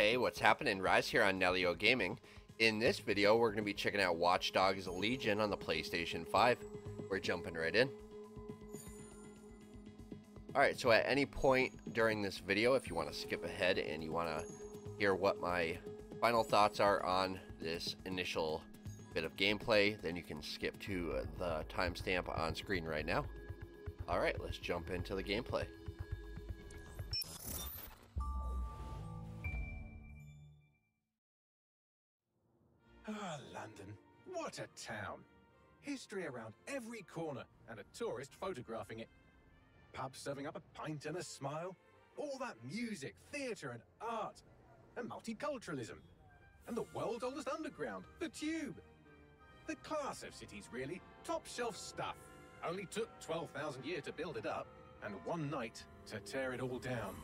Hey, what's happening? Rise here on Nalyo Gaming. In this video, we're going to be checking out Watch Dogs Legion on the PlayStation 5. We're jumping right in. Alright, so at any point during this video, if you want to skip ahead and you want to hear what my final thoughts are on this initial bit of gameplay, then you can skip to the timestamp on screen right now. Alright, let's jump into the gameplay. What a town. History around every corner and a tourist photographing it. Pubs serving up a pint and a smile. All that music, theatre and art. And multiculturalism. And the world's oldest underground, the Tube. The class of cities, really. Top shelf stuff. Only took 12,000 years to build it up, and one night to tear it all down.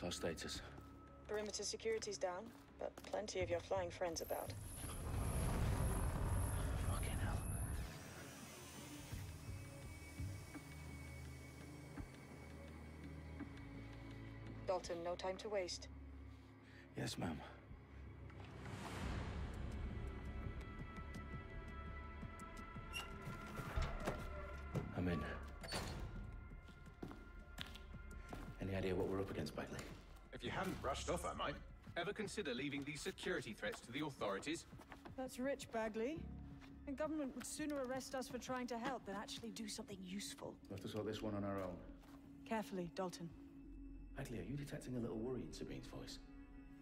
What's our status? Perimeter security's down, but plenty of your flying friends about. Fucking hell. Dalton, no time to waste. Yes, ma'am. Consider leaving these security threats to the authorities? That's rich, Bagley. And government would sooner arrest us for trying to help than actually do something useful. We'll have to sort this one on our own. Carefully, Dalton. Bagley, are you detecting a little worry in Sabine's voice?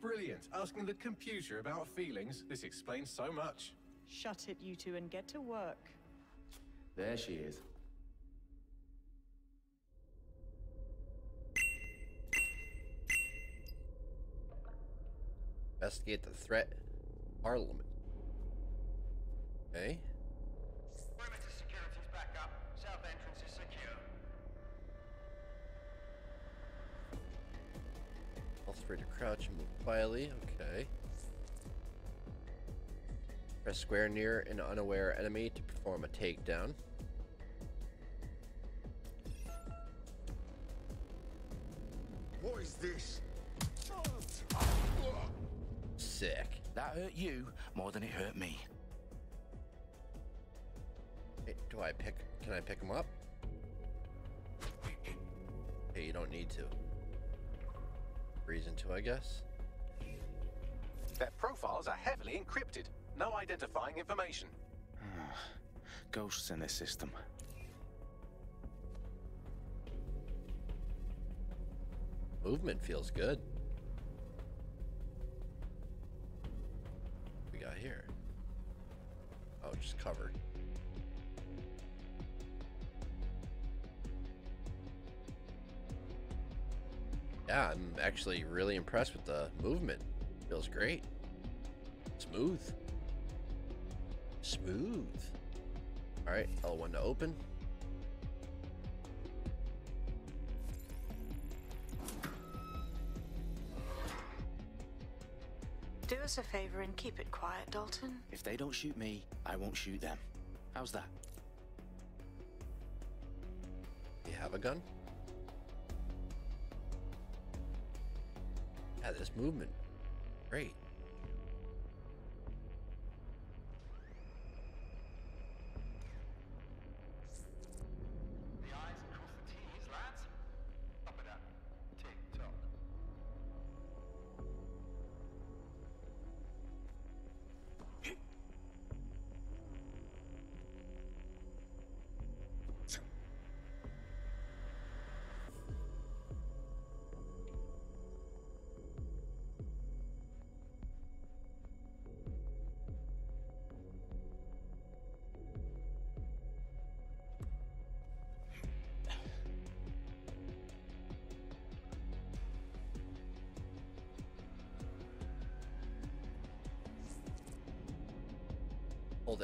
Brilliant. Asking the computer about feelings. This explains so much. Shut it, you two, and get to work. There she is. Investigate the threat. Parliament. Okay. Perimeter security's back up. South entrance is secure. Health free to crouch and move quietly. Okay. Press square near an unaware enemy to perform a takedown. What is this? Sick. That hurt you more than it hurt me. Hey, Do I pick? Can I pick him up? Hey, you don't need to. Reason to, I guess. Their profiles are heavily encrypted. No identifying information. Ghosts in this system. Movement feels good. Covered. Yeah, I'm actually really impressed with the movement. Feels great. Smooth. Smooth. All right, L1 to open. Do us a favor and keep it quiet, Dalton. If they don't shoot me, I won't shoot them. How's that? You have a gun? Yeah, this movement. Great.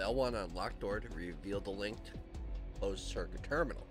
L1 on locked door to reveal the linked closed circuit terminal.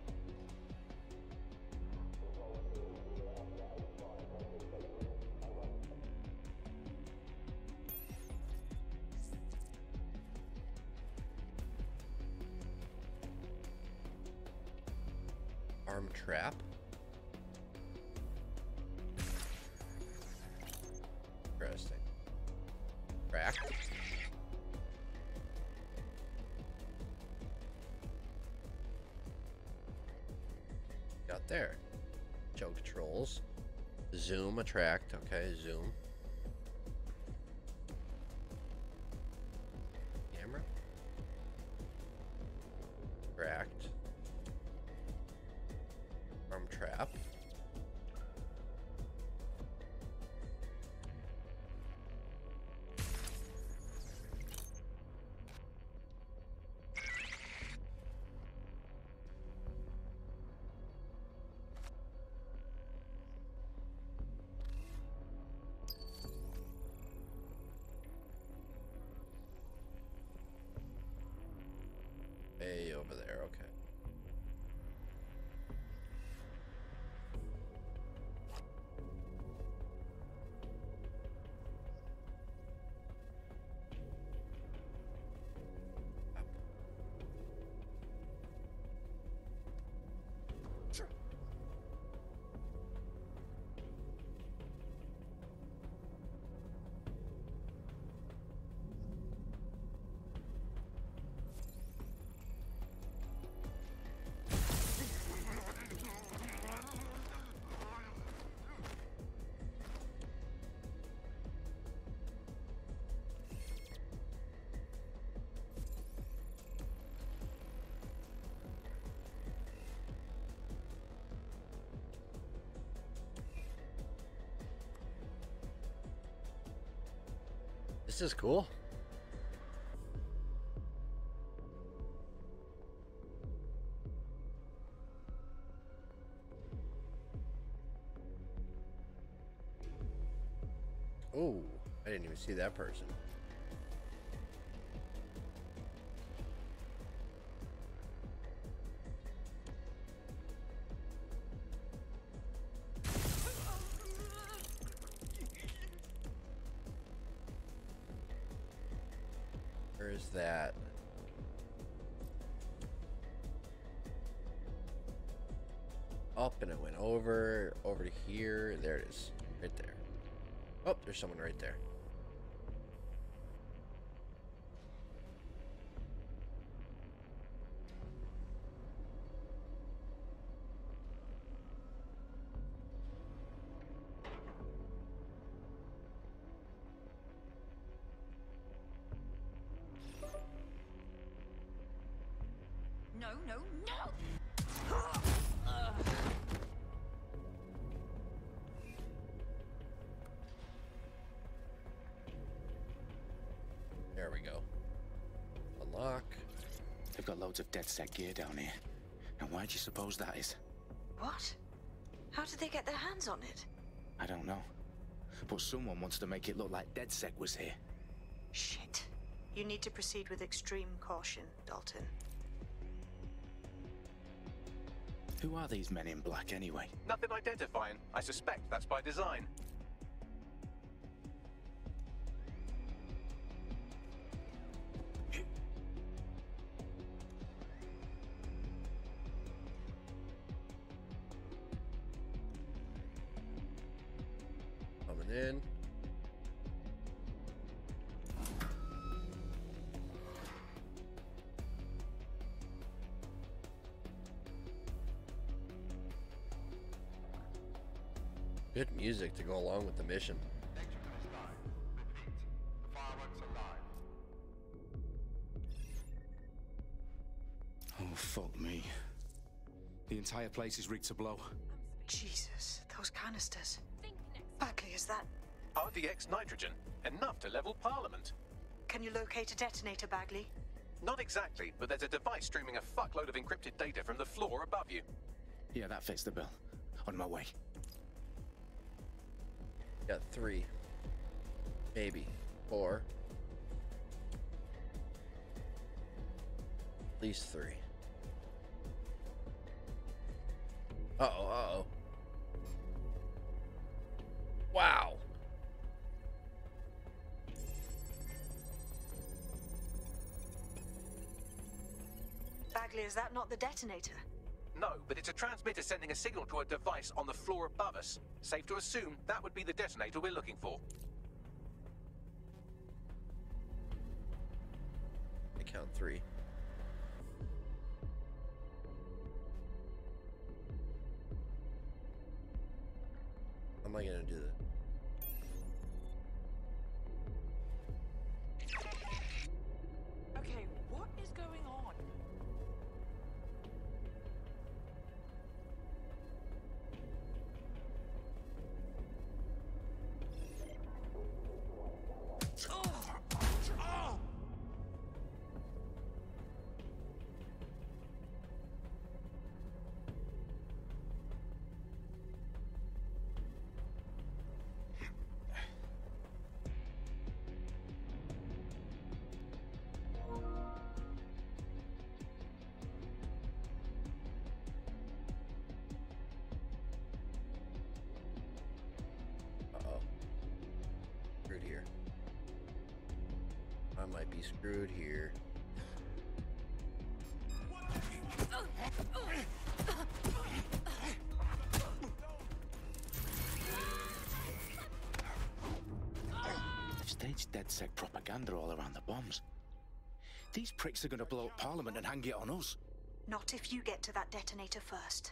Zoom, attract. Okay, zoom. This is cool. Oh, I didn't even see that person. Over, over here. There it is. Right there. Oh, there's someone right there. No, no, no! They've got loads of DedSec gear down here. And why do you suppose that is? What? How did they get their hands on it? I don't know. But someone wants to make it look like DedSec was here. Shit. You need to proceed with extreme caution, Dalton. Who are these men in black anyway? Nothing identifying. I suspect that's by design. Good to go along with the mission. Electrical is live. Repeat. Fireworks are live. Oh, fuck me. The entire place is rigged to blow. Jesus, those canisters. Bagley, is that. RDX nitrogen. Enough to level Parliament. Can you locate a detonator, Bagley? Not exactly, but there's a device streaming a fuckload of encrypted data from the floor above you. Yeah, that fits the bill. On my way. Got three. Maybe. Four. At least three. Uh oh, uh oh. Wow. Bagley, is that not the detonator? No, but it's a transmitter sending a signal to a device on the floor above us. Safe to assume that would be the detonator we're looking for. I count three. Staged propaganda all around the bombs. These pricks are going to blow up Parliament and hang it on us. Not if you get to that detonator first.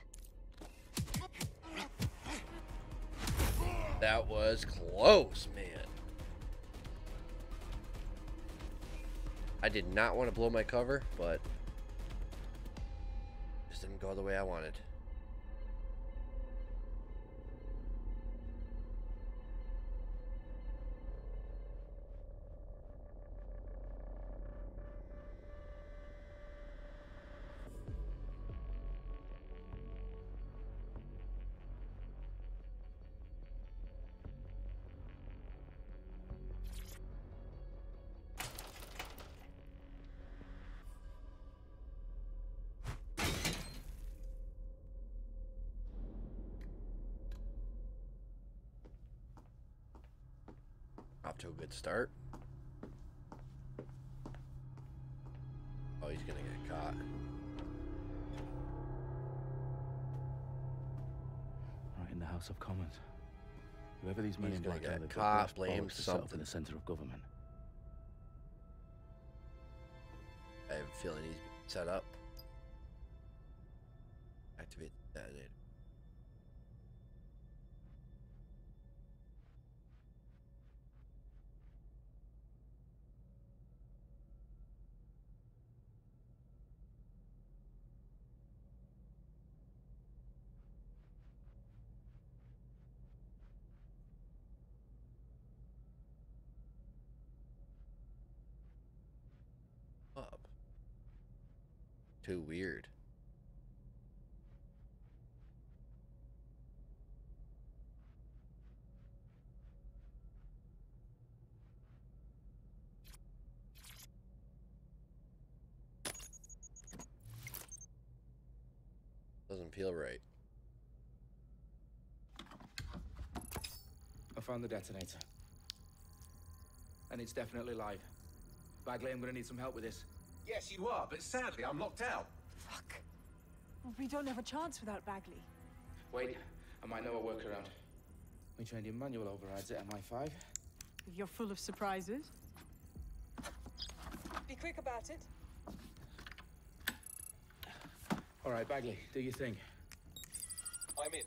That was close, man. I did not want to blow my cover, but just didn't go the way I wanted. To a good start. Oh, he's gonna get caught. Right in the House of Commons. Whoever these men He's in black are, get they've got caught, vast blamed powers set up in the centre of government. I have a feeling he's set up. Too weird. Doesn't feel right. I found the detonator. And it's definitely live. Bagley, I'm gonna need some help with this. Yes, you are, but sadly I'm locked out. Fuck. We don't have a chance without Bagley. Wait, I might know a workaround. We trained in manual overrides at MI5. You're full of surprises. Be quick about it. All right, Bagley, do your thing. I'm in.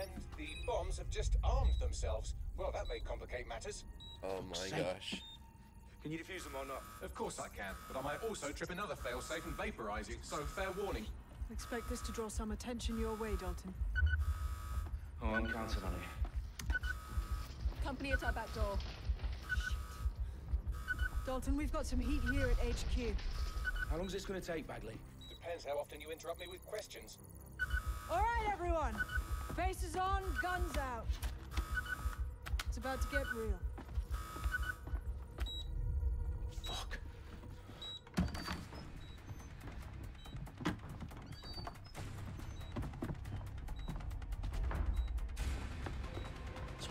And the bombs have just armed themselves. Well, that may complicate matters. Oh my sake. gosh. Can you defuse them or not? Of course I can, but I might also trip another failsafe and vaporize you, so fair warning. Expect this to draw some attention your way, Dalton. Oh, I'm counting on it. Company at our back door. Shit. Dalton, we've got some heat here at HQ. How long is this gonna take, Bagley? Depends how often you interrupt me with questions. All right, everyone. Faces on, guns out. It's about to get real.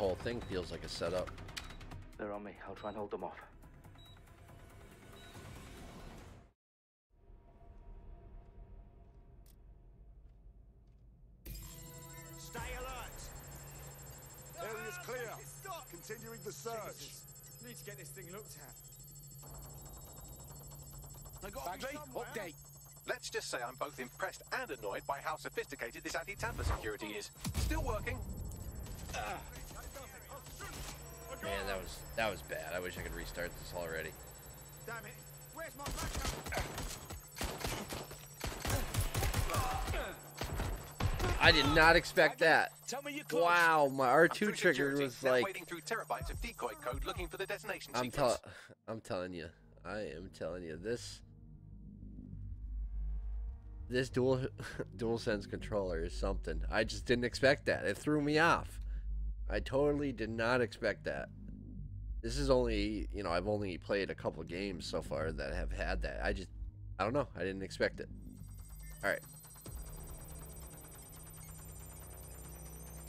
Whole thing feels like a setup. They're on me. I'll try and hold them off. Stay alert! Area's clear. Continuing the search. Need to get this thing looked at. Bagley, update. Let's just say I'm both impressed and annoyed by how sophisticated this anti-tamper security is. Still working. Man, that was that was bad. I wish I could restart this already. Damn it! Where's my backup? I did not expect that. Tell me. Wow, my R2 trigger was like wading through terabytes of decoy code looking for the detonation I'm sequence. I'm telling you. I am telling you this this dual dual sense controller is something. I just didn't expect that. It threw me off. I totally did not expect that. This is only, you know, I've only played a couple games so far that have had that. I just I don't know. I didn't expect it. All right.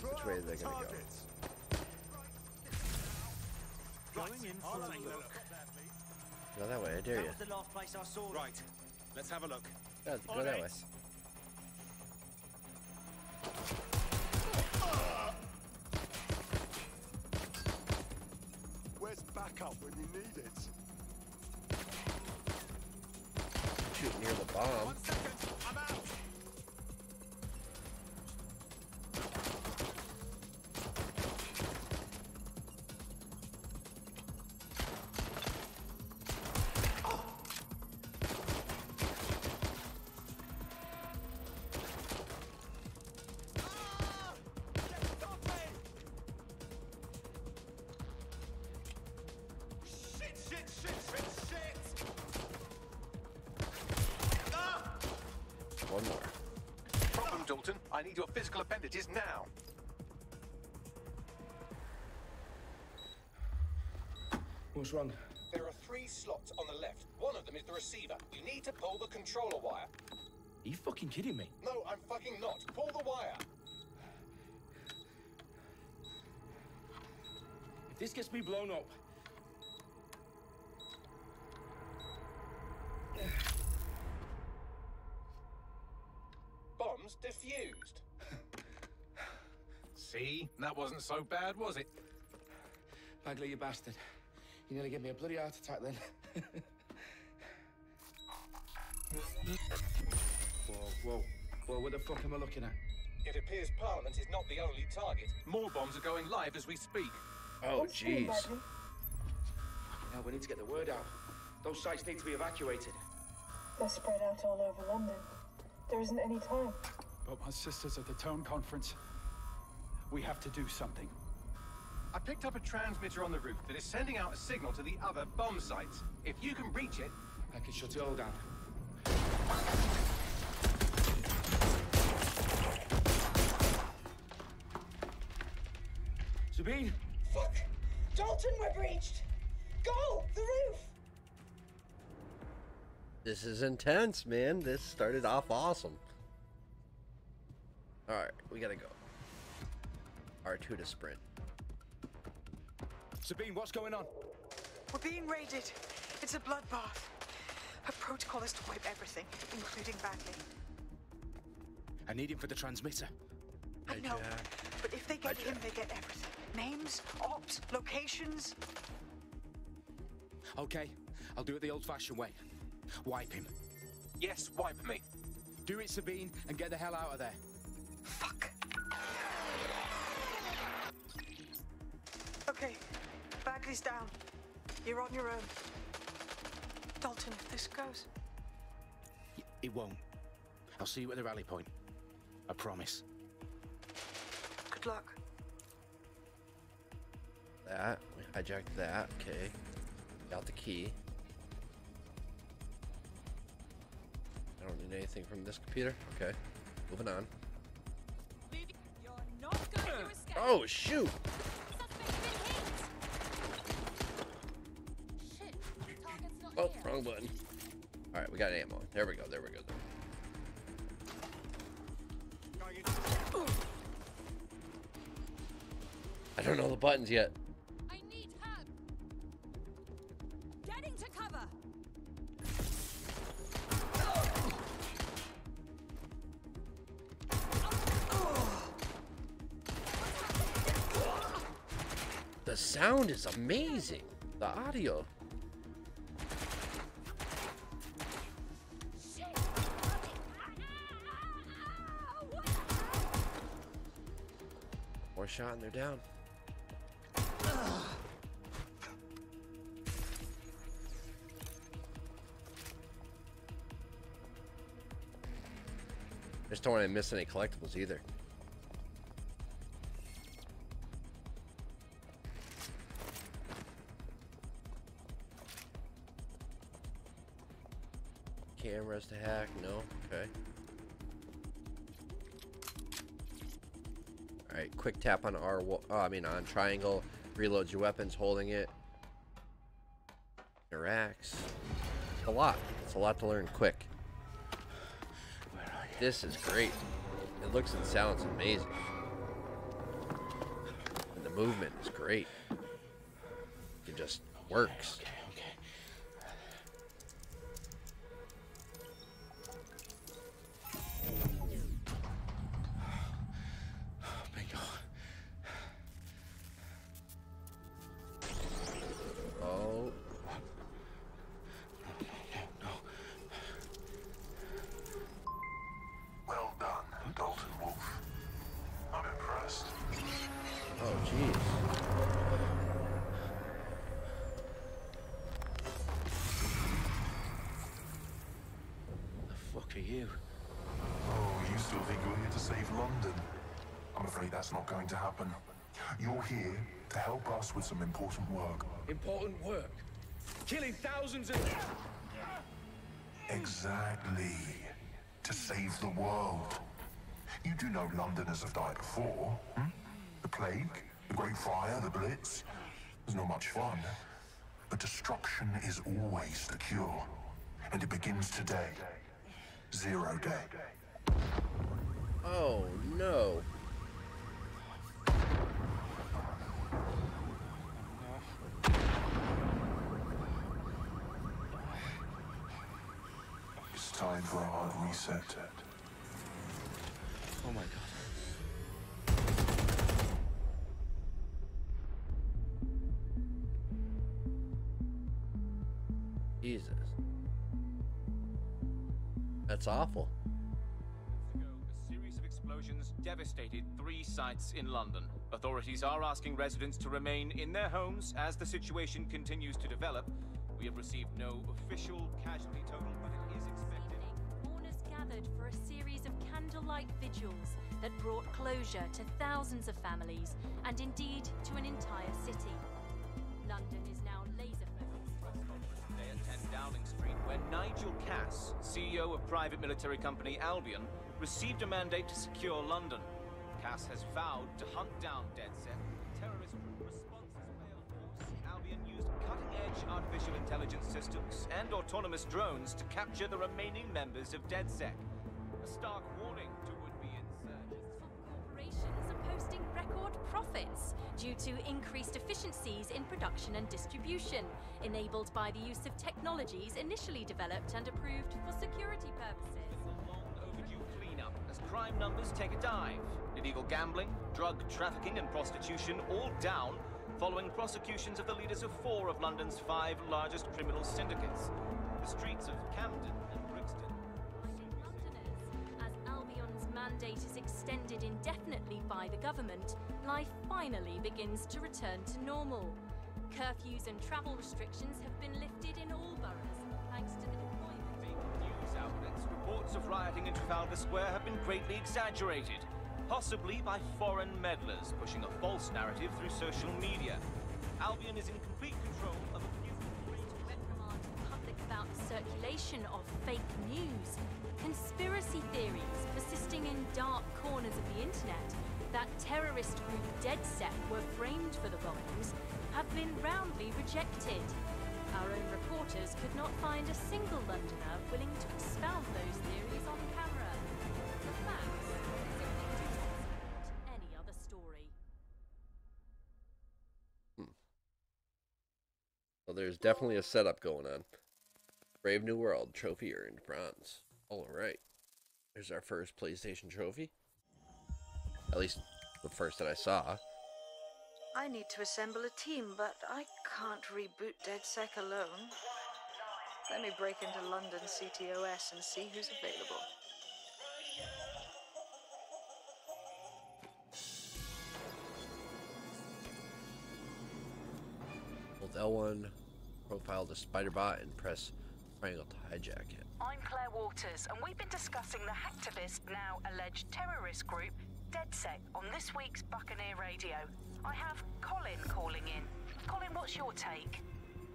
Which way are they going to go? Going in for a look. Go that way. I dare you. the last place I saw. Right. Let's have a look. Go, go that way. Ah! Backup when you need it? Shoot near the bomb. Dalton. I need your physical appendages now. What's wrong? There are three slots on the left. One of them is the receiver. You need to pull the controller wire. Are you fucking kidding me? No, I'm fucking not. Pull the wire. If this gets me blown up, wasn't so bad, was it? Bagley, you bastard. You nearly gave me a bloody heart attack then. whoa, whoa. Whoa, what the fuck am I looking at? It appears Parliament is not the only target. More bombs are going live as we speak. Oh, jeez. Now we need to get the word out. Those sites need to be evacuated. They're spread out all over London. There isn't any time. But my sister's at the town conference. We have to do something. I picked up a transmitter on the roof that is sending out a signal to the other bomb sites. If you can reach it, I can shut it all down. Sabine! Fuck! Dalton, we're breached! Go! The roof! This is intense, man. This started off awesome. Alright, we gotta go. R2 to sprint. Sabine, what's going on? We're being raided. It's a bloodbath. Her protocol is to wipe everything, including Bagley. I need him for the transmitter. I know, but if they get him, they get everything. Names, ops, locations. Okay, I'll do it the old-fashioned way. Wipe him. yes, wipe me. Do it, Sabine, and get the hell out of there. Fuck. Bagley's down. You're on your own. Dalton, if this goes, It won't. I'll see you at the rally point. I promise. good luck. That. We hijacked that. Okay. Got the key. I don't need anything from this computer. Okay. Moving on. You're not going to escape. Oh, shoot! Oh, wrong button. Alright, we got ammo. There we go, there we go. I don't don't know the buttons yet. I need help. Getting to cover. The sound is amazing. The audio. Shot and they're down. Just don't want to miss any collectibles either. Cameras to hack? No? Okay. Quick tap on R, oh, uh, I mean on triangle, reloads your weapons holding it. Interacts. It's a lot. It's a lot to learn quick. This is great. It looks and sounds amazing. And the movement is great. It just works. Bingo. Thousands of. Exactly. To save the world. You do know Londoners have died before. Hmm? The plague, the Great Fire, the Blitz. It's not much fun. But destruction is always the cure. And it begins today. Zero day. Oh, no. It's time for a hard reset. Oh my god. Jesus. That's awful. ago, a series of explosions devastated three sites in London. Authorities are asking residents to remain in their homes as the situation continues to develop. We have received no official casualty total, but it is expected. For a series of candlelight vigils that brought closure to thousands of families and indeed to an entire city. London is now laser focused. Today at 10 Downing Street, where Nigel Cass, CEO of private military company Albion, received a mandate to secure London. Cass has vowed to hunt down DedSec. Artificial intelligence systems and autonomous drones to capture the remaining members of DedSec. A stark warning to would-be insurgents. Corporations are posting record profits due to increased efficiencies in production and distribution, enabled by the use of technologies initially developed and approved for security purposes. A long overdue cleanup as crime numbers take a dive. Illegal gambling, drug trafficking, and prostitution all down following prosecutions of the leaders of four of London's five largest criminal syndicates. The streets of Camden and Brixton. As Albion's mandate is extended indefinitely by the government, life finally begins to return to normal. Curfews and travel restrictions have been lifted in all boroughs, thanks to the deployment. Fake News outlets, reports of rioting in Trafalgar Square have been greatly exaggerated, possibly by foreign meddlers pushing a false narrative through social media. Albion is in complete control of a few the public about the circulation of fake news, conspiracy theories persisting in dark corners of the internet that terrorist group DedSec were framed for the bombings have been roundly rejected. Our own reporters could not find a single Londoner willing to expound those theories there's definitely a setup going on. Brave New World trophy earned bronze. All right. There's our first PlayStation trophy. At least the first that I saw. I need to assemble a team, but I can't reboot DedSec alone. Let me break into London CTOS and see who's available. Hold L1, profile the Spiderbot, and press triangle to hijack it. I'm Claire Waters, and we've been discussing the hacktivist, now alleged terrorist group, DedSec, on this week's Buccaneer Radio. I have Colin calling in. Colin, what's your take?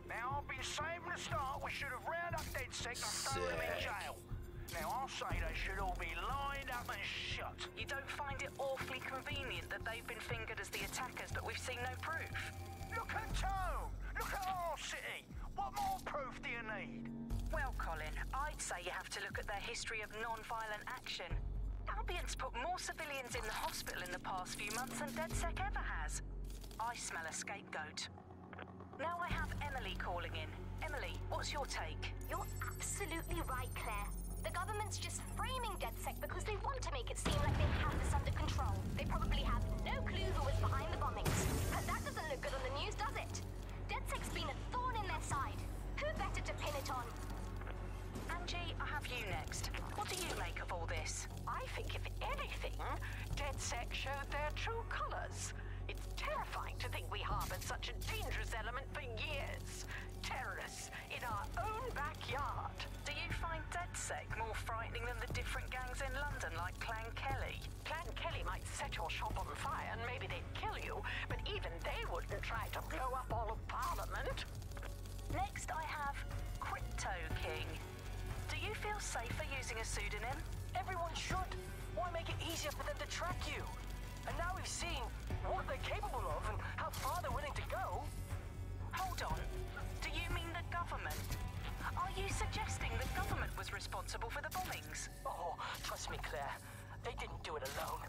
Now, I've been saying from the start we should have rounded up DedSec and thrown them in jail. Now, I'll say they should all be lined up and shot. You don't find it awfully convenient that they've been fingered as the attackers, but we've seen no proof? Look at Tone! Look at our city! What more proof do you need? Well, Colin, I'd say you have to look at their history of non-violent action. Albion's put more civilians in the hospital in the past few months than DedSec ever has. I smell a scapegoat. Now I have Emily calling in. Emily, what's your take? You're absolutely right, Claire. The government's just framing DedSec because they want to make it seem like they have this under control. They probably have no clue who was behind the bombings. But that doesn't look good on the news, does it? DedSec's been a thorn in their side. Who better to pin it on? Angie, I have you next. What do you make of all this? I think, if anything, DedSec showed their true colors. It's terrifying to think we harbored such a dangerous element for years. Terrorists in our own backyard. Do you find DedSec more frightening than the different gangs in London like Clan Kelly? Clan Kelly might set your shop on fire and maybe they'd kill you, but even they wouldn't try to blow up all of Parliament. Next, I have Crypto King. Do you feel safer using a pseudonym? Everyone should. Why make it easier for them to track you? And now we've seen what they're capable of and how far they're willing to go. Hold on. Do you mean the government? Are you suggesting the government was responsible for the bombings? Oh, trust me, Claire. They didn't do it alone.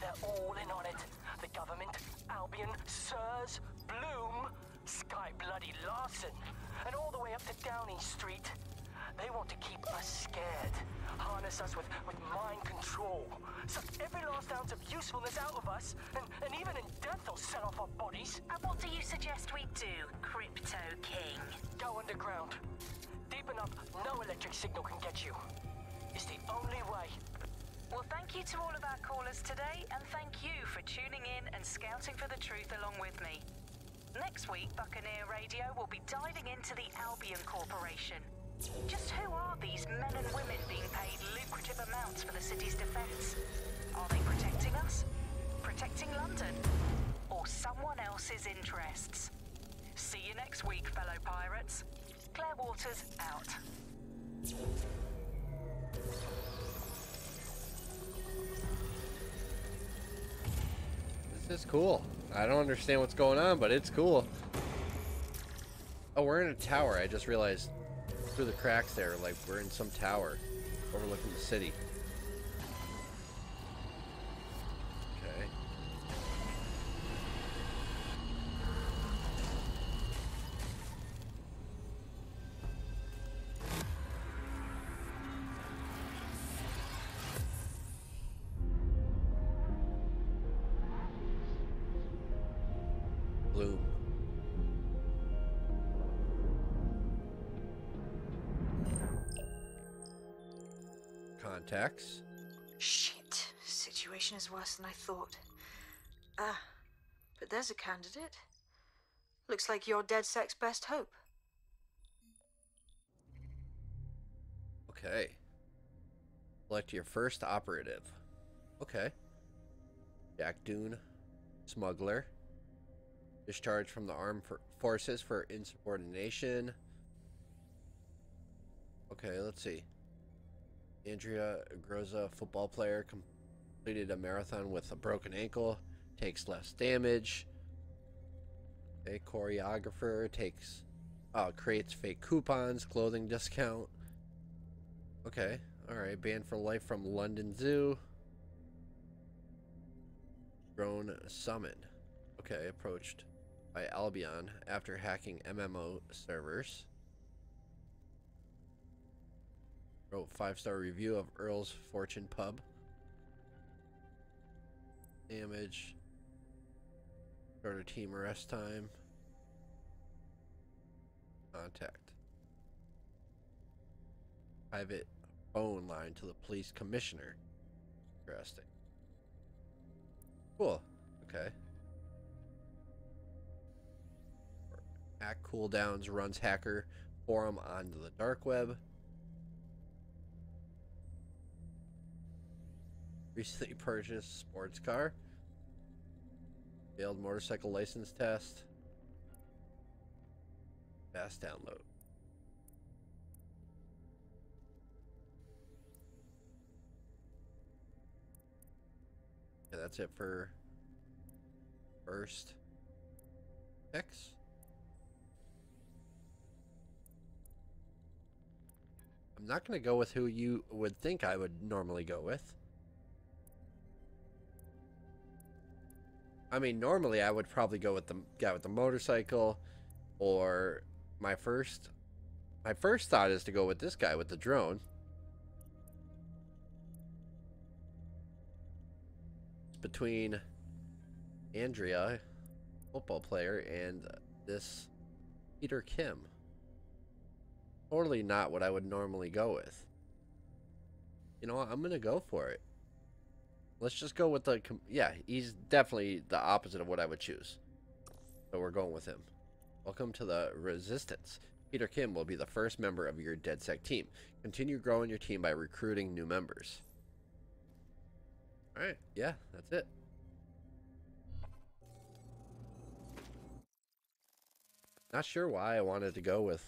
They're all in on it. The government, Albion, SIRS, Blume, Skye Bloody Larsen, and all the way up to Downing Street. They want to keep us scared, harness us with, with mind control, suck every last ounce of usefulness out of us, and, and even in death they'll sell off our bodies. And what do you suggest we do, Crypto King? Go underground. Deep enough, no electric signal can get you. It's the only way. Well, thank you to all of our callers today, and thank you for tuning in and scouting for the truth along with me. Next week, Buccaneer Radio will be diving into the Albion Corporation. Just who are these men and women being paid lucrative amounts for the city's defense? Are they protecting us? Protecting London? Or someone else's interests? See you next week, fellow pirates. Claire Waters out. This is cool. I don't understand what's going on, but it's cool. Oh, we're in a tower. I just realized through the cracks there, like we're in some tower overlooking the city. Contacts. Shit. Situation is worse than I thought. Ah, but there's a candidate. Looks like your dead DedSec's best hope. Okay. Select your first operative. Okay. Jack Dune, smuggler. Discharged from the armed for forces for insubordination. Okay, let's see. Andrea Groza, football player, completed a marathon with a broken ankle, takes less damage. A choreographer takes, uh, creates fake coupons, clothing discount. Okay, alright, banned for life from London Zoo. Drone summon. Okay, approached by Albion after hacking MMO servers. Wrote five star review of Earl's Fortune Pub. Damage. Starter team arrest time. Contact. Private phone line to the police commissioner. Interesting. Cool. Okay. Hack cooldowns runs hacker forum onto the dark web. Recently purchased sports car. Failed motorcycle license test. Fast download. Yeah, that's it for first X. I'm not going to go with who you would think I would normally go with. I mean, normally I would probably go with the guy with the motorcycle or my first my first thought is to go with this guy with the drone. It's between Andrea, football player, and this Peter Kim. Totally not what I would normally go with. You know what? I'm to go for it. Let's just go with the... Yeah, he's definitely the opposite of what I would choose. So we're going with him. Welcome to the Resistance. Peter Kim will be the first member of your DedSec team. Continue growing your team by recruiting new members. Alright, yeah, that's it. Not sure why I wanted to go with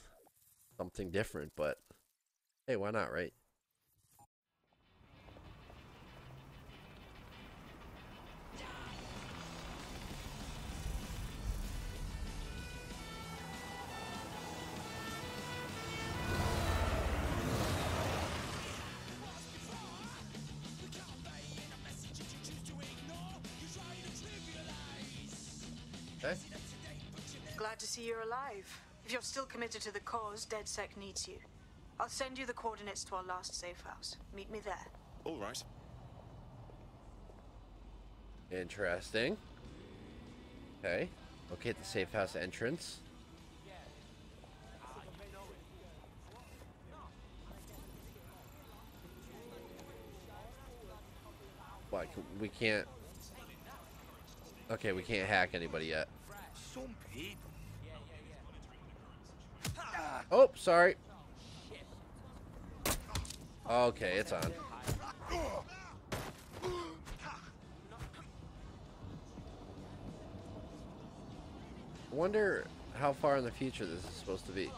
something different, but hey, why not, right? You're still committed to the cause, DedSec needs you. I'll send you the coordinates to our last safe house. Meet me there. All right. Interesting. Okay. Locate the safe house entrance. What? We can't. Okay, we can't hack anybody yet. Some people. Oh, sorry. Okay, it's on. Wonder how far in the future this is supposed to be.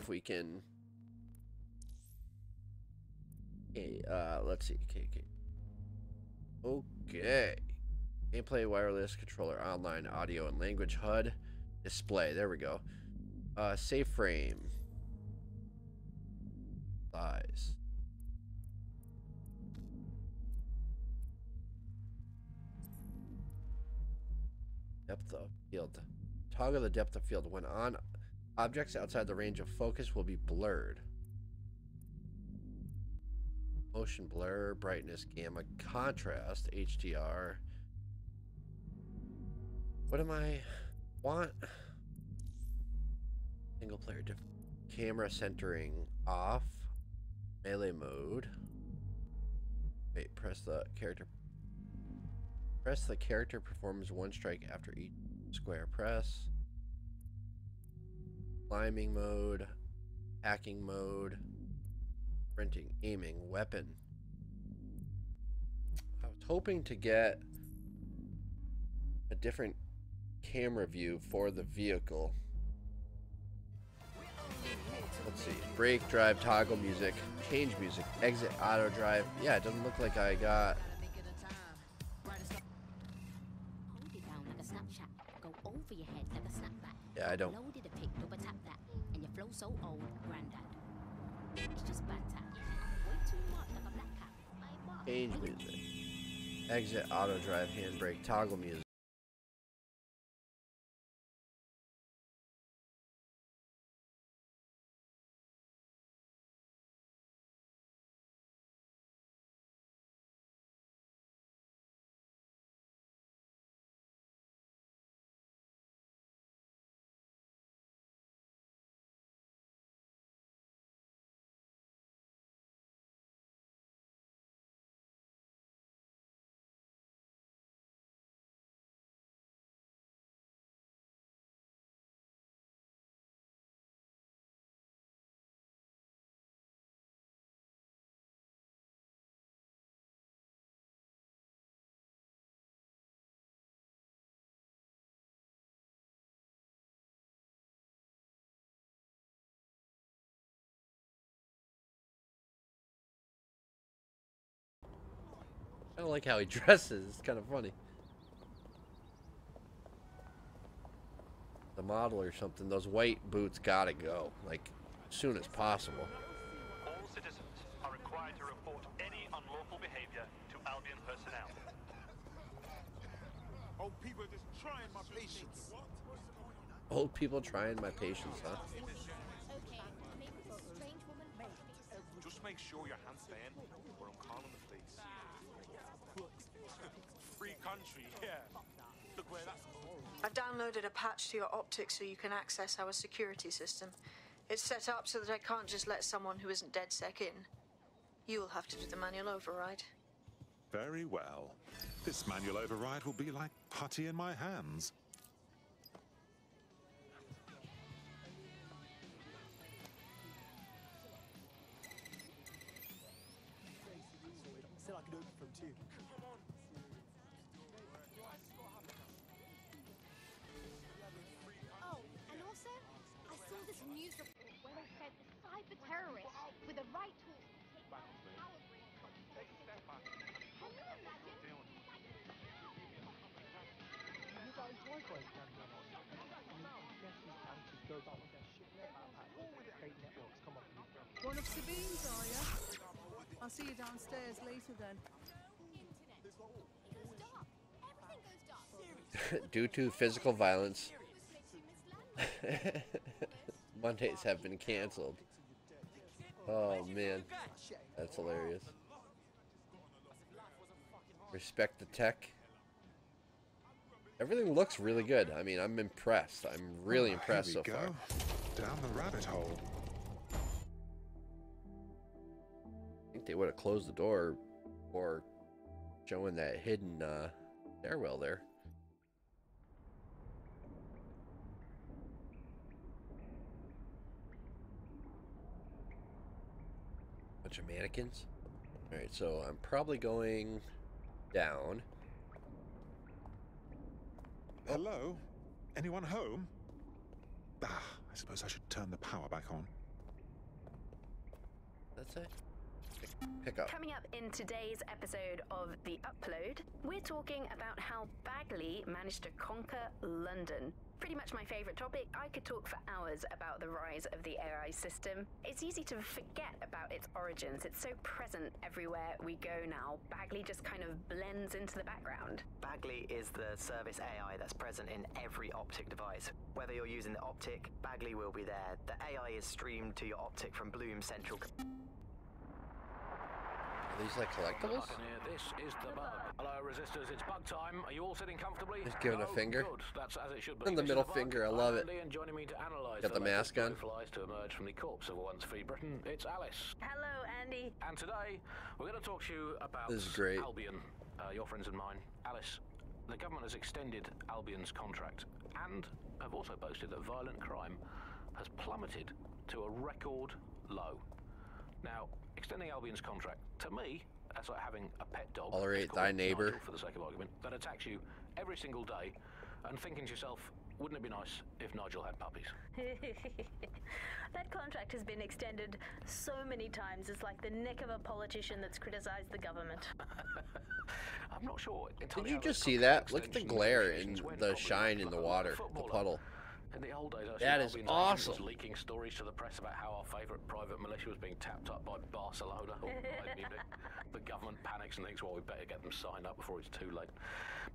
If we can Okay, uh, let's see. Okay, okay. Okay. Gameplay wireless controller online audio and language HUD display. There we go. Uh, safe frame. Size. Depth of field. Toggle the depth of field. When on, objects outside the range of focus will be blurred. Motion blur, brightness, gamma, contrast, HDR. What am I want? Single player diff camera centering off. Melee mode. Wait, press the character. Press the character performs one strike after each square press. Climbing mode. Hacking mode. Sprinting, aiming, weapon. I was hoping to get a different camera view for the vehicle. Let's see. Brake, drive, toggle music, change music, exit, auto drive. Yeah, it doesn't look like I got. Hold it down like a snapshot. Go over your head like a snapback. Yeah, I don't. Loaded a pic, double tap that. And your flow so old, granddad. It's just bad tap. Way too much a black cat. Change music. Exit, auto drive, handbrake, toggle music. I don't like how he dresses. It's kind of funny. The model or something. Those white boots gotta go. Like, as soon as possible. All citizens are required to report any unlawful behavior to Albion personnel. Old people just trying my patience. Old people trying my patience, huh? Just make sure your hands stay in, or I'm calling the police. Free country, yeah. Look where that's I've downloaded a patch to your optics so you can access our security system. It's set up so that I can't just let someone who isn't dead DedSec in. You'll have to do the manual override. Very well. This manual override will be like putty in my hands. Terrorists with the right tools can take down power grid. Can you imagine? You guys Wi-Fi scanned on. I guess these countries go about with their shit net packs. Networks come up with One of Sabine's, are you? I'll see you downstairs later then. Due to physical violence, Mondays have been canceled. Oh man, that's hilarious. Respect the tech. Everything looks really good. I mean, I'm impressed. I'm really impressed so far. Down the rabbit hole. I think they would have closed the door or showing that hidden uh, stairwell there. Bunch of mannequins. All right, so I'm probably going down. Hello? Anyone home? Ah, I suppose I should turn the power back on. That's it. Pick up. Coming up in today's episode of The Upload, we're talking about how Bagley managed to conquer London. Pretty much my favourite topic. I could talk for hours about the rise of the AI system. It's easy to forget about its origins. It's so present everywhere we go now. Bagley just kind of blends into the background. Bagley is the service AI that's present in every optic device. Whether you're using the optic, Bagley will be there. The AI is streamed to your optic from Blume Central. Are these like collectibles? This is the bug. Hello, resistors. It's bug time. Are you all sitting comfortably? Just giving a Oh, finger. Good. That's as it should be. And the middle bug. finger, I love it. And joining me to analyse Got the mask on. Flies to emerge from the corpse of once free Britain. It's Alice. Hello, Andy. And today we're going to talk to you about This is great. Albion, uh, your friends and mine. Alice, the government has extended Albion's contract and have also boasted that violent crime has plummeted to a record low. Now, extending Albion's contract, to me, that's like having a pet dog. Tolerate thy neighbor. Nigel, for the sake of argument, that attacks you every single day and thinking to yourself, wouldn't it be nice if Nigel had puppies? that contract has been extended so many times. It's like the neck of a politician that's criticized the government. I'm not sure. Did you just see that? Look at the glare and the shine in the water, the puddle. In the old days, I That is awesome. was leaking stories to the press about how our favourite private militia was being tapped up by Barcelona. or Bayern Munich. the government panics and thinks, well, we better get them signed up before it's too late.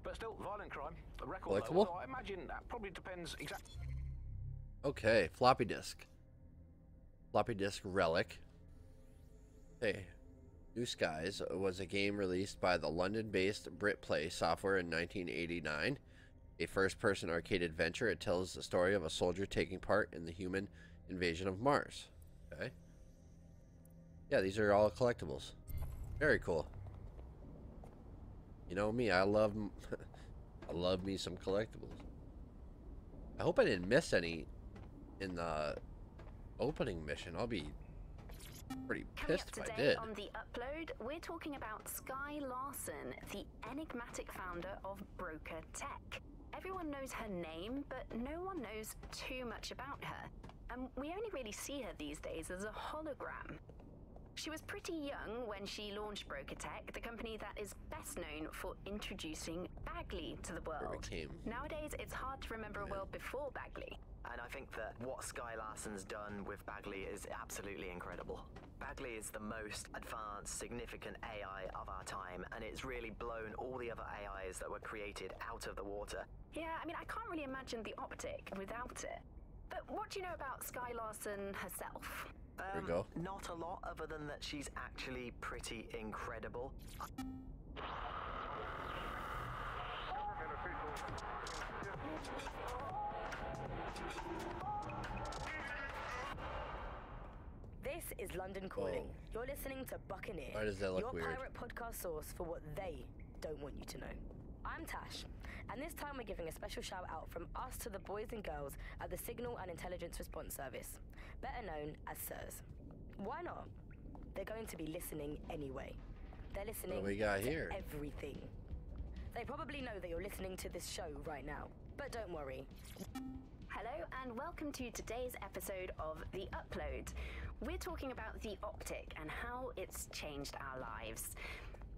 But still, violent crime, a record low. Collectible? although I imagine that probably depends exactly. Okay, floppy disk. Floppy disk relic. Hey, New Skies was a game released by the London-based BritPlay software in 1989. A first-person arcade adventure. It tells the story of a soldier taking part in the human invasion of Mars. Okay. Yeah, these are all collectibles. Very cool. You know me, I love, I love me some collectibles. I hope I didn't miss any in the opening mission. I'll be pretty pissed if I did. on the upload, we're talking about Skye Larsen, the enigmatic founder of Broca Tech. Everyone knows her name, but no one knows too much about her. And we only really see her these days as a hologram. She was pretty young when she launched Broca Tech, the company that is best known for introducing Bagley to the world. Nowadays, it's hard to remember a world before Bagley. And I think that what Skye Larsen's done with Bagley is absolutely incredible. Bagley is the most advanced, significant AI of our time, and it's really blown all the other AIs that were created out of the water. Yeah, I mean, I can't really imagine the optic without it. But what do you know about Skye Larsen herself? There we go. Um, Not a lot, other than that she's actually pretty incredible. This is London Calling. Oh. You're listening to Buccaneer. Why does that look your weird? pirate podcast source for what they don't want you to know. I'm Tash, and this time we're giving a special shout out from us to the boys and girls at the Signal and Intelligence Response Service, better known as SIRS. Why not? They're going to be listening anyway. They're listening what we got to here? everything. They probably know that you're listening to this show right now, but don't worry. Hello, and welcome to today's episode of The Upload. We're talking about the optic and how it's changed our lives.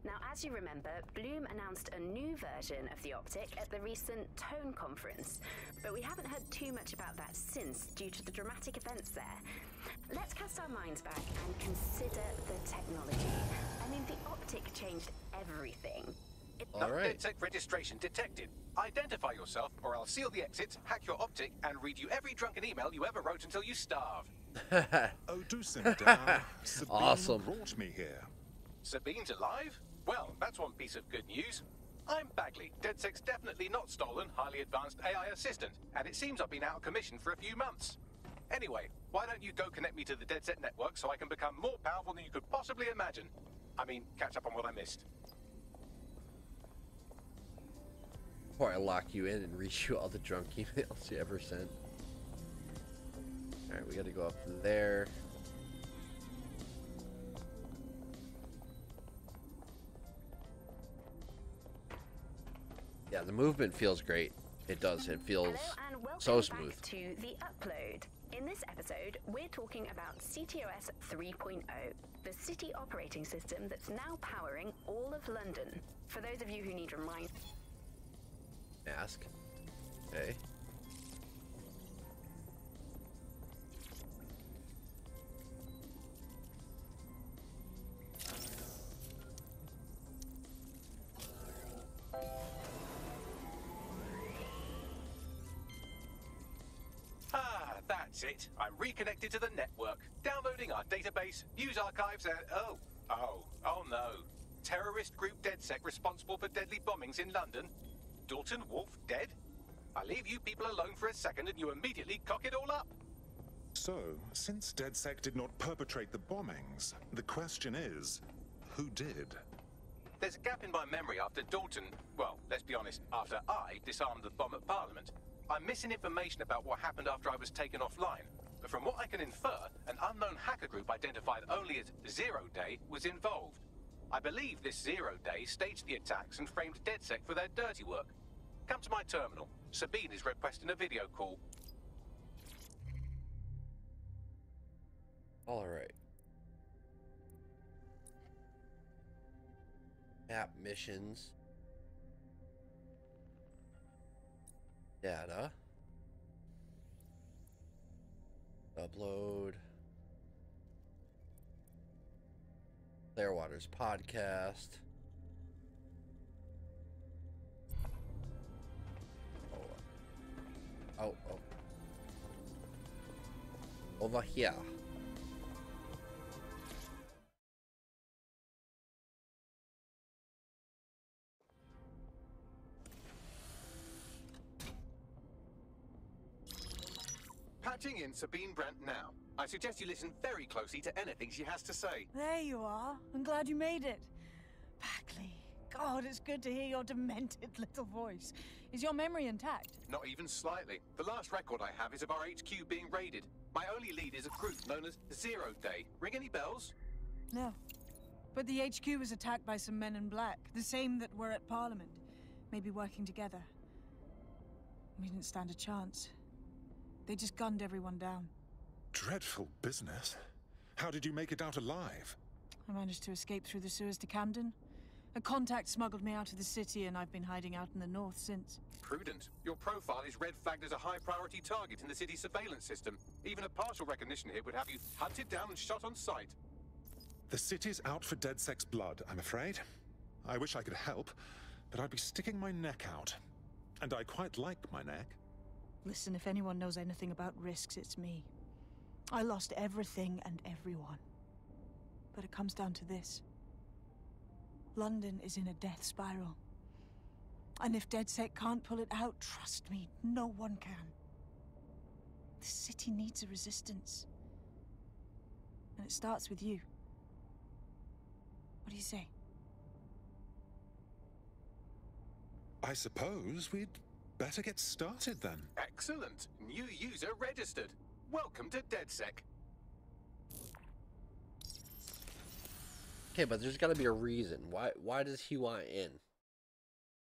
Now, as you remember, Blume announced a new version of the optic at the recent Tone conference, but we haven't heard too much about that since due to the dramatic events there. Let's cast our minds back and consider the technology. I mean, the optic changed everything. It All right. DedSec registration detected. Identify yourself, or I'll seal the exits, hack your optic, and read you every drunken email you ever wrote until you starve. oh, do simmer down. Sabine Awesome. brought me here. Sabine's alive? Well, that's one piece of good news. I'm Bagley, DedSec's definitely not stolen, highly advanced AI assistant, and it seems I've been out of commission for a few months. Anyway, why don't you go connect me to the DedSec network so I can become more powerful than you could possibly imagine? I mean, catch up on what I missed. Before I lock you in and read you all the drunk emails you ever sent. Alright, we gotta go up there. Yeah, the movement feels great. It does. It feels Hello and welcome so smooth. to the upload. In this episode, we're talking about ctOS 3.0, the city operating system that's now powering all of London. For those of you who need remind Mask. Okay. Ah, that's it. I'm reconnected to the network, downloading our database, news archives, and oh, oh, oh no. Terrorist group DedSec responsible for deadly bombings in London. Dalton Wolfe dead? I leave you people alone for a second and you immediately cock it all up. So, since DedSec did not perpetrate the bombings, the question is, who did? There's a gap in my memory after Dalton, well, let's be honest, after I disarmed the bomb at Parliament. I'm missing information about what happened after I was taken offline. But from what I can infer, an unknown hacker group identified only as Zero Day was involved. I believe this Zero Day staged the attacks and framed DedSec for their dirty work. Come to my terminal. Sabine is requesting a video call. All right. Map missions. Data. Upload. Clearwater's podcast. Oh. Oh, oh. oh. Over here. Patching in Sabine Brandt now. I suggest you listen very closely to anything she has to say. There you are. I'm glad you made it. Bagley. God, it's good to hear your demented little voice. Is your memory intact? Not even slightly. The last record I have is of our HQ being raided. My only lead is a group known as Zero Day. Ring any bells? No. But the HQ was attacked by some men in black, the same that were at Parliament. Maybe working together. We didn't stand a chance. They just gunned everyone down. Dreadful business. How did you make it out alive? I managed to escape through the sewers to Camden. A contact smuggled me out of the city, and I've been hiding out in the north since. Prudent. Your profile is red flagged as a high priority target in the city's surveillance system. Even a partial recognition hit would have you hunted down and shot on sight. The city's out for DedSec's blood, I'm afraid. I wish I could help, but I'd be sticking my neck out. And I quite like my neck. Listen, if anyone knows anything about risks, it's me. I lost everything and everyone. But it comes down to this. London is in a death spiral. And if DedSec can't pull it out, trust me, no one can. The city needs a resistance. And it starts with you. What do you say? I suppose we'd better get started then. Excellent. New user registered. Welcome to DedSec. Okay, but there's got to be a reason. Why? Why does he want in?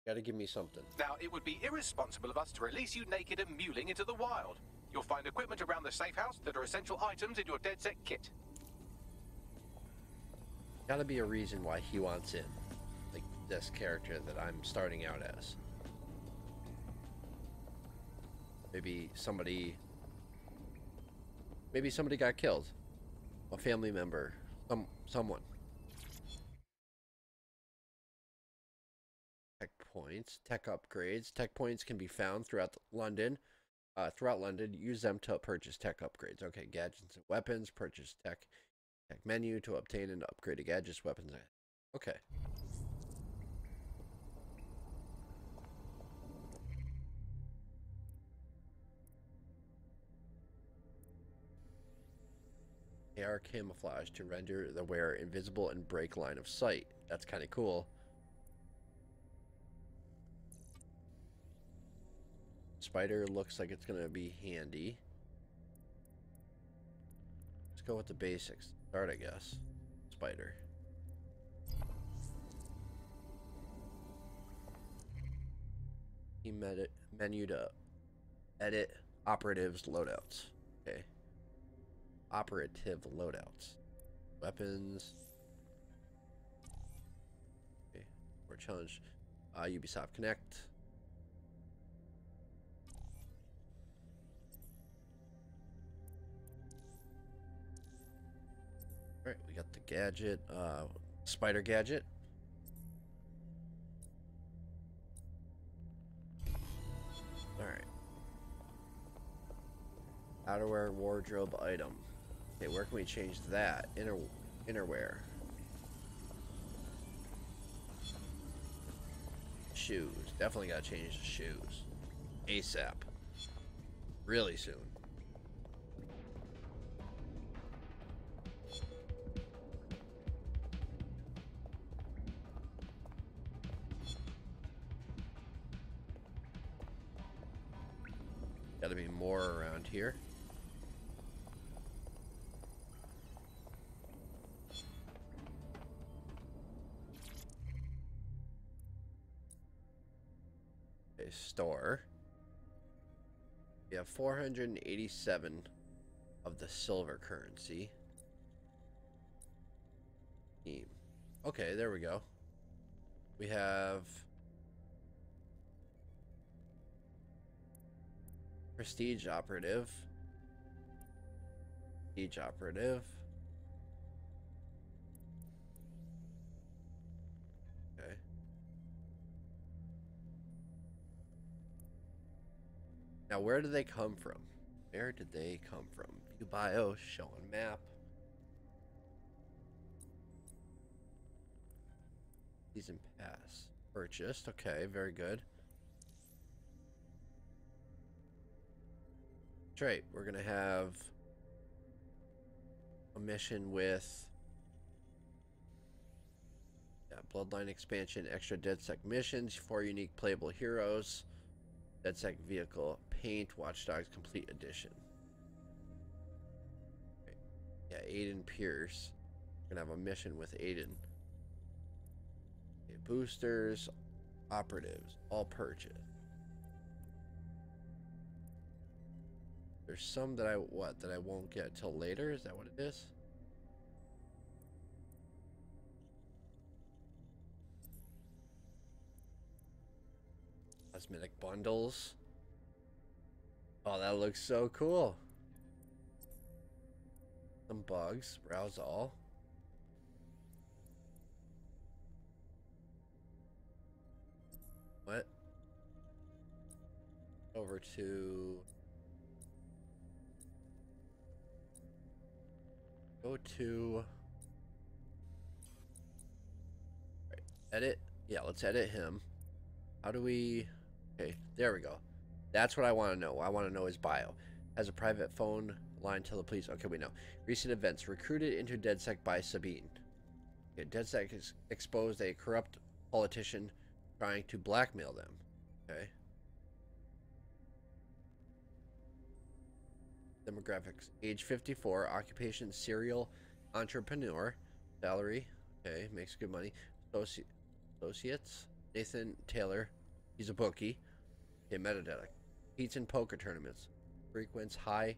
Got to give me something. Now, it would be irresponsible of us to release you naked and mewling into the wild. You'll find equipment around the safe house that are essential items in your DedSec kit. Got to be a reason why he wants in. Like this character that I'm starting out as. Maybe somebody. Maybe somebody got killed. A family member. Some someone. Tech points, tech upgrades. Tech points can be found throughout London. Uh, throughout London, use them to purchase tech upgrades. Okay, gadgets and weapons. Purchase tech. Tech menu to obtain and upgrade a gadgets, weapons. Okay. AR camouflage to render the wearer invisible and break line of sight. That's kind of cool. Spider looks like it's going to be handy. Let's go with the basics. Start, I guess. Spider. He menu to edit operatives loadouts. Okay. Operative loadouts. Weapons. Okay. More challenge. Uh, Ubisoft Connect. Alright, we got the gadget, uh, spider gadget. Alright. Outerwear wardrobe item. Okay, where can we change that? Inner innerwear. Shoes. Definitely gotta change the shoes. ASAP. Really soon. Gotta be more around here. Store. We have 487 of the silver currency. Okay, there we go. We have Prestige operative. Prestige operative. Now, where do they come from? Where did they come from? View bio, show on map. Season pass. Purchased. Okay, very good. Right, we're gonna have a mission with yeah, Bloodline expansion, extra DedSec missions, four unique playable heroes, DedSec vehicle paint, Watchdogs complete edition. Yeah, Aiden Pearce. We're gonna have a mission with Aiden. Okay, boosters, operatives, all purchased. There's some that I what that I won't get till later. Is that what it is? Cosmetic bundles. Oh, that looks so cool. Some bugs. Browse all. What? Over to Go to right, edit. Yeah, let's edit him. How do we? Okay, there we go. That's what I want to know. I want to know his bio. Has a private phone line to the police. Okay, we know. Recent events. Recruited into DedSec by Sabine. Okay, DedSec has exposed a corrupt politician trying to blackmail them. Okay. Demographics. Age 54. Occupation serial entrepreneur. Salary. Okay, makes good money. Associ associates. Nathan Taylor. He's a bookie. Okay, metadata. Competes in poker tournaments. Frequents high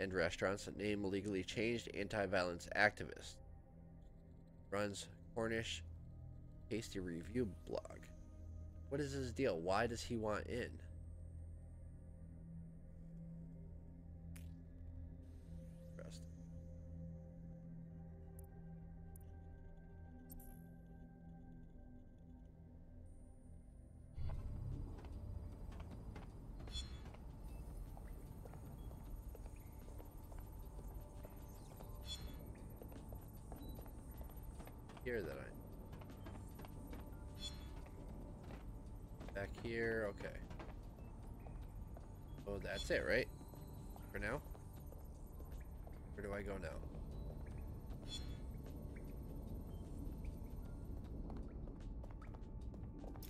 end restaurants. that Name legally changed. Anti violence activist. Runs Cornish Tasty Review blog. What is his deal? Why does he want in? That's it, right? For now? Where do I go now?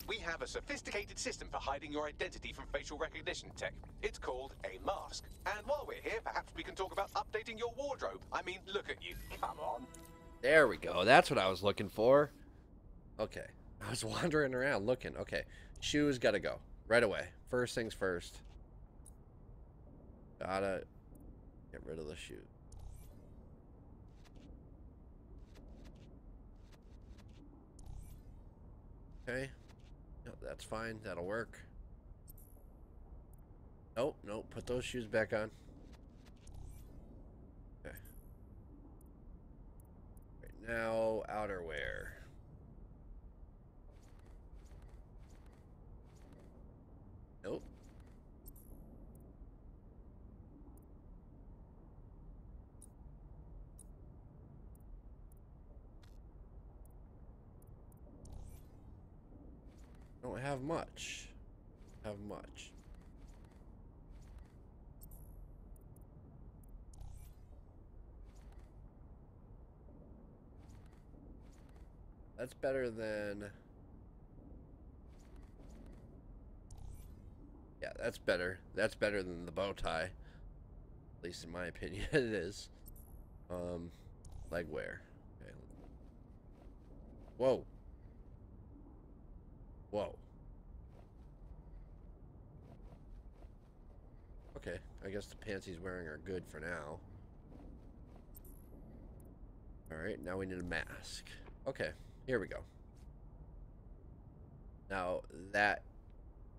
We have a sophisticated system for hiding your identity from facial recognition tech. It's called a mask. And while we're here, perhaps we can talk about updating your wardrobe. I mean, look at you. Come on. There we go. That's what I was looking for. Okay. I was wandering around looking. Okay. Shoes gotta go. Right away. First things first. Gotta get rid of the chute. Okay. No, that's fine. That'll work. Nope, nope. Put those shoes back on. Okay. Right now, outerwear. Don't have much. Have much. That's better than... Yeah, that's better. That's better than the bow tie. At least in my opinion, it is. Um, leg wear. Okay. Whoa. Whoa. Okay, I guess the pants he's wearing are good for now. Alright, now we need a mask. Okay, here we go. Now, that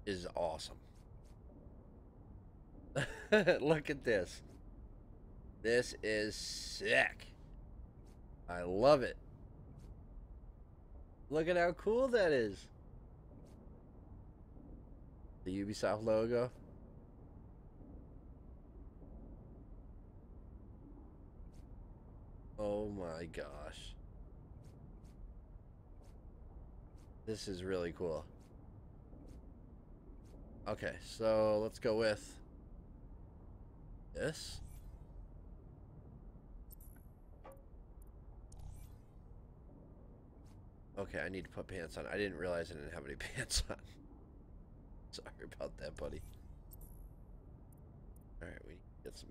is awesome. Look at this. This is sick. I love it. Look at how cool that is. The Ubisoft logo. Oh my gosh. This is really cool. Okay, so let's go with this. Okay, I need to put pants on. I didn't realize I didn't have any pants on. Sorry about that, buddy. Alright, we get some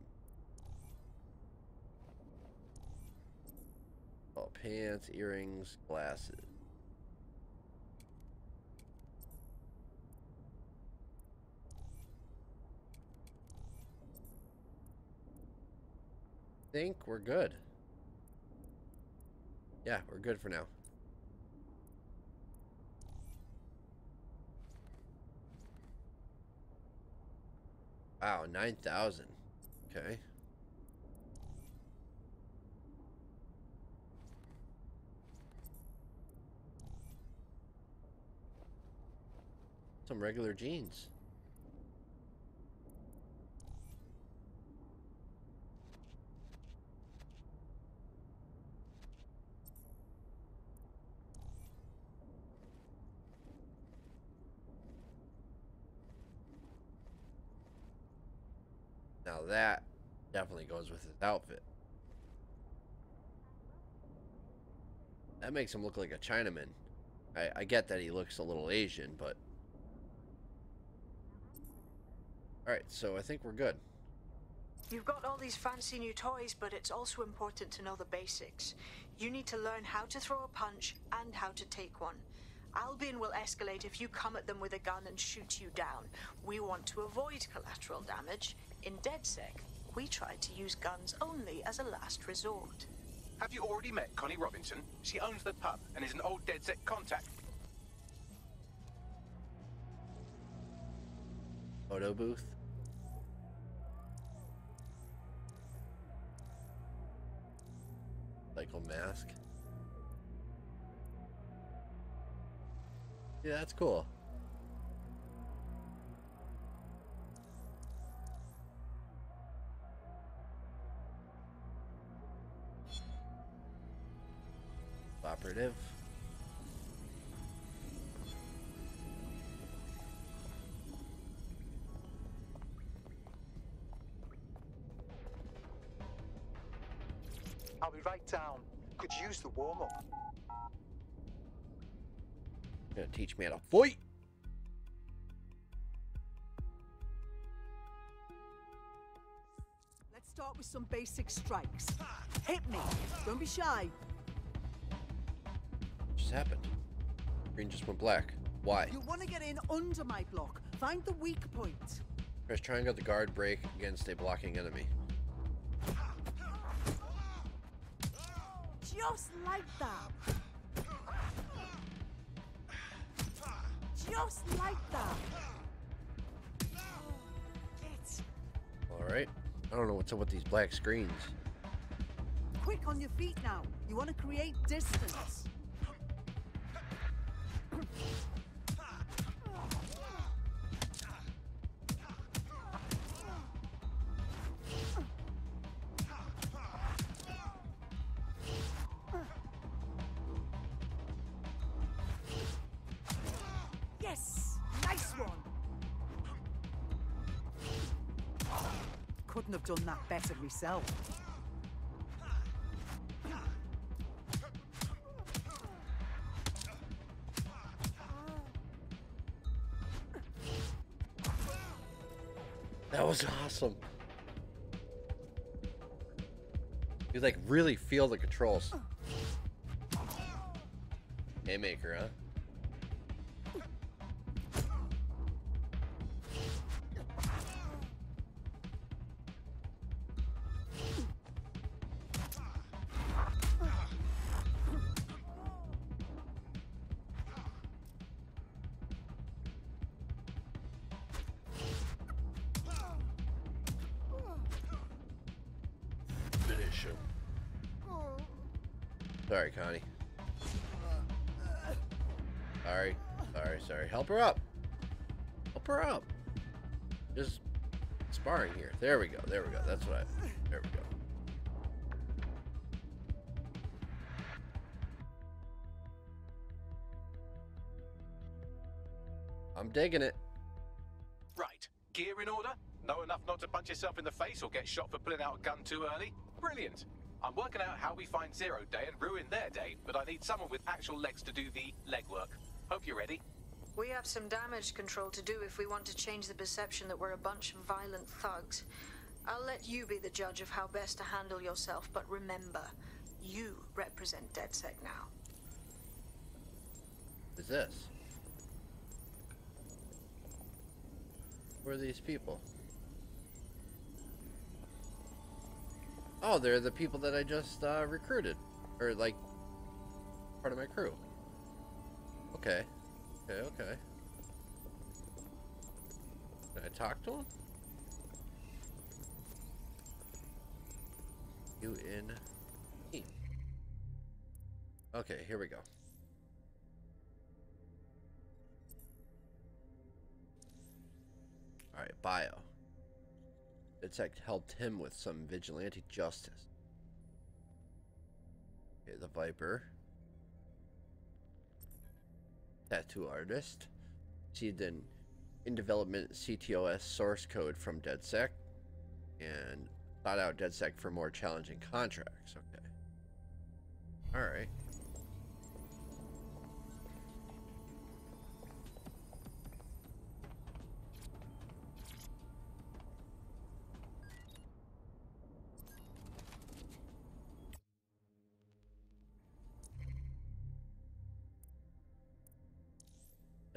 oh, pants, earrings, glasses. think we're good. Yeah, we're good for now. Wow, 9,000. Okay. Some regular jeans. Now that definitely goes with his outfit. That makes him look like a Chinaman. I, I get that he looks a little Asian, but... Alright, so I think we're good. You've got all these fancy new toys, but it's also important to know the basics. You need to learn how to throw a punch and how to take one. Albion will escalate if you come at them with a gun and shoot you down. We want to avoid collateral damage. In DedSec, we try to use guns only as a last resort. Have you already met Connie Robinson? She owns the pub and is an old DedSec contact. Photo booth. Cycle mask. Yeah, that's cool. Operative. I'll be right down. Could use the warm-up. Gonna teach me how to fight. Let's start with some basic strikes. Hit me. Don't be shy. Just happened? Green just went black. Why? You want to get in under my block. Find the weak point. Press triangle to guard break against a blocking enemy. Just like that. Just like that. Alright. I don't know what's up with these black screens. Quick on your feet now. You want to create distance. That was awesome. You like really feel the controls. Haymaker, huh? Digging it. Right. Gear in order? Know enough not to punch yourself in the face or get shot for pulling out a gun too early? Brilliant. I'm working out how we find Zero Day and ruin their day, but I need someone with actual legs to do the legwork. Hope you're ready. We have some damage control to do if we want to change the perception that we're a bunch of violent thugs. I'll let you be the judge of how best to handle yourself, but remember, you represent DedSec now. Who's this? Who are these people? Oh, they're the people that I just uh, recruited. Or, like, part of my crew. Okay. Okay, okay. Can I talk to them? You in. Okay, here we go. Bio. DedSec helped him with some vigilante justice. Okay, the Viper. Tattoo artist. Received an in development ctOS source code from DedSec. And sought out DedSec for more challenging contracts. Okay. Alright.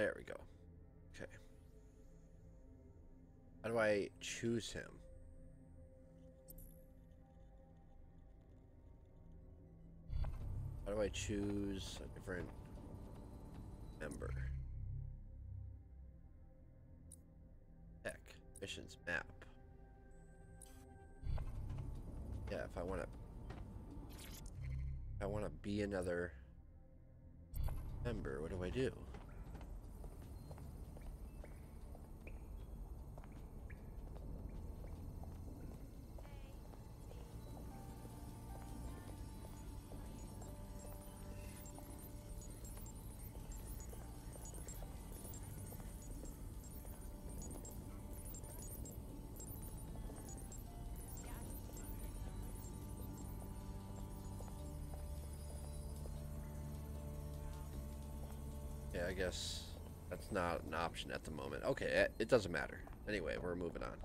There we go. Okay. How do I choose him? How do I choose a different member? Heck, missions map. Yeah, if I want to, I want to be another member, what do I do? I guess that's not an option at the moment. Okay, it- it doesn't matter. Anyway, we're moving on.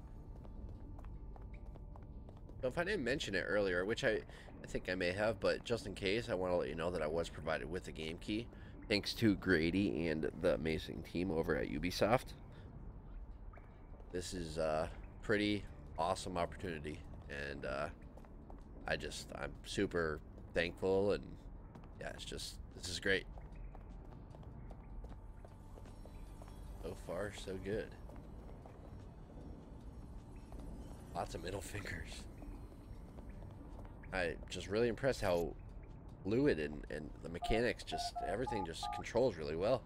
If I didn't mention it earlier, which I, I think I may have, but just in case, I want to let you know that I was provided with a game key, thanks to Grady and the amazing team over at Ubisoft. This is a pretty awesome opportunity, and uh, I just, I'm super thankful, and yeah, it's just, this is great. So far, so good. Lots of middle fingers. I just really impressed how fluid and, and the mechanics just everything just controls really well.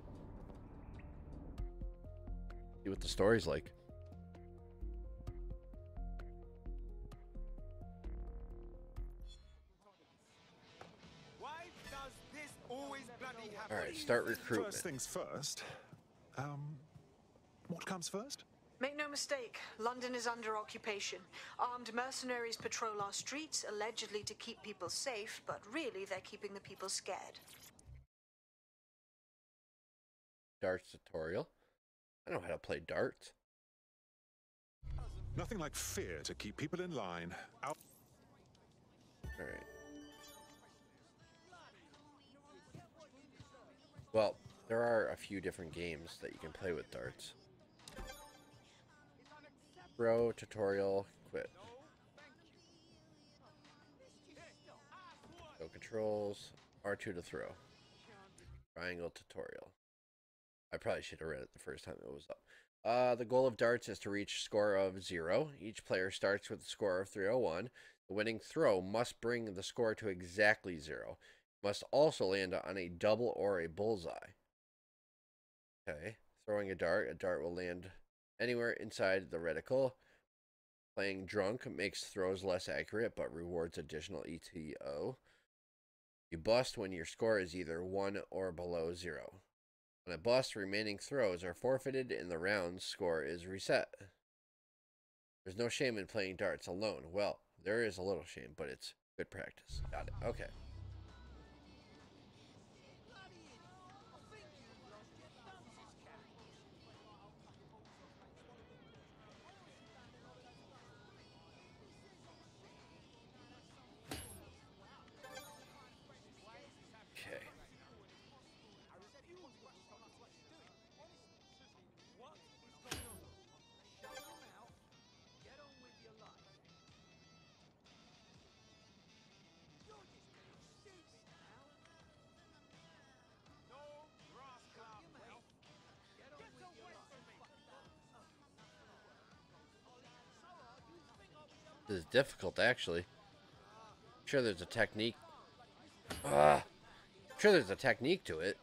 See what the story's like. All right, start recruitment. First things first. Um, what comes first? Make no mistake, London is under occupation. Armed mercenaries patrol our streets, allegedly to keep people safe, but really they're keeping the people scared. Darts tutorial. I know how to play darts. Nothing like fear to keep people in line. Out. All right. Well, there are a few different games that you can play with darts. Throw, tutorial, quit. Go controls, R2 to throw. Triangle tutorial. I probably should have read it the first time it was up. Uh, the goal of darts is to reach score of 0. Each player starts with a score of 301. The winning throw must bring the score to exactly 0 must also land on a double or a bullseye. Okay, throwing a dart, a dart will land anywhere inside the reticle. Playing drunk makes throws less accurate but rewards additional ETO. You bust when your score is either 1 or below 0. On a bust, remaining throws are forfeited and the round's score is reset. There's no shame in playing darts alone. Well, there is a little shame, but it's good practice. Got it. Okay. Okay. Is difficult, actually. I'm sure there's a technique. Ah, I'm sure there's a technique to it.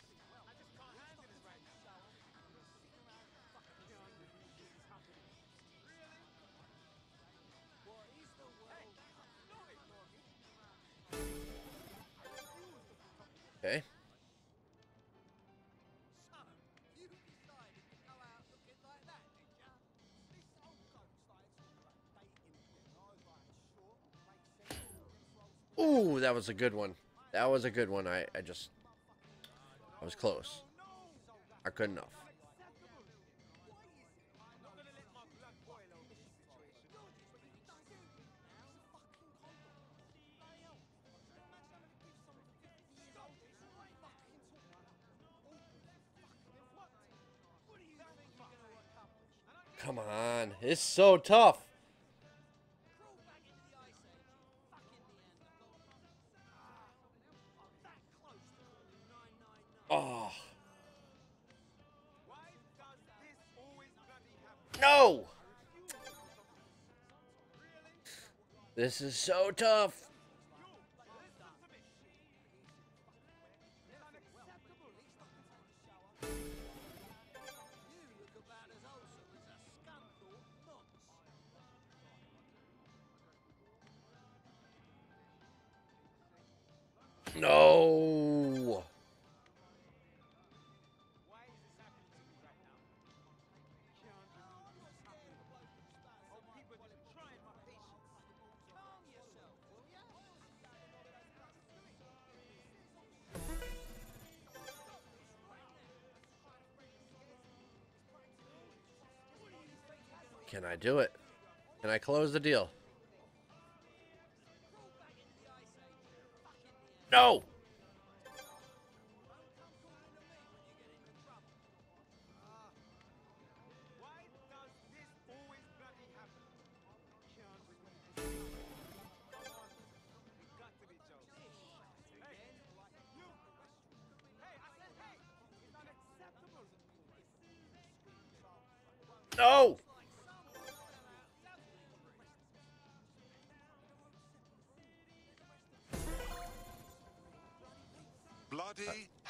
Was a good one. That was a good one. I, I just... I was close. I couldn't enough. Come on. It's so tough. This is so tough. I do it? Can I close the deal?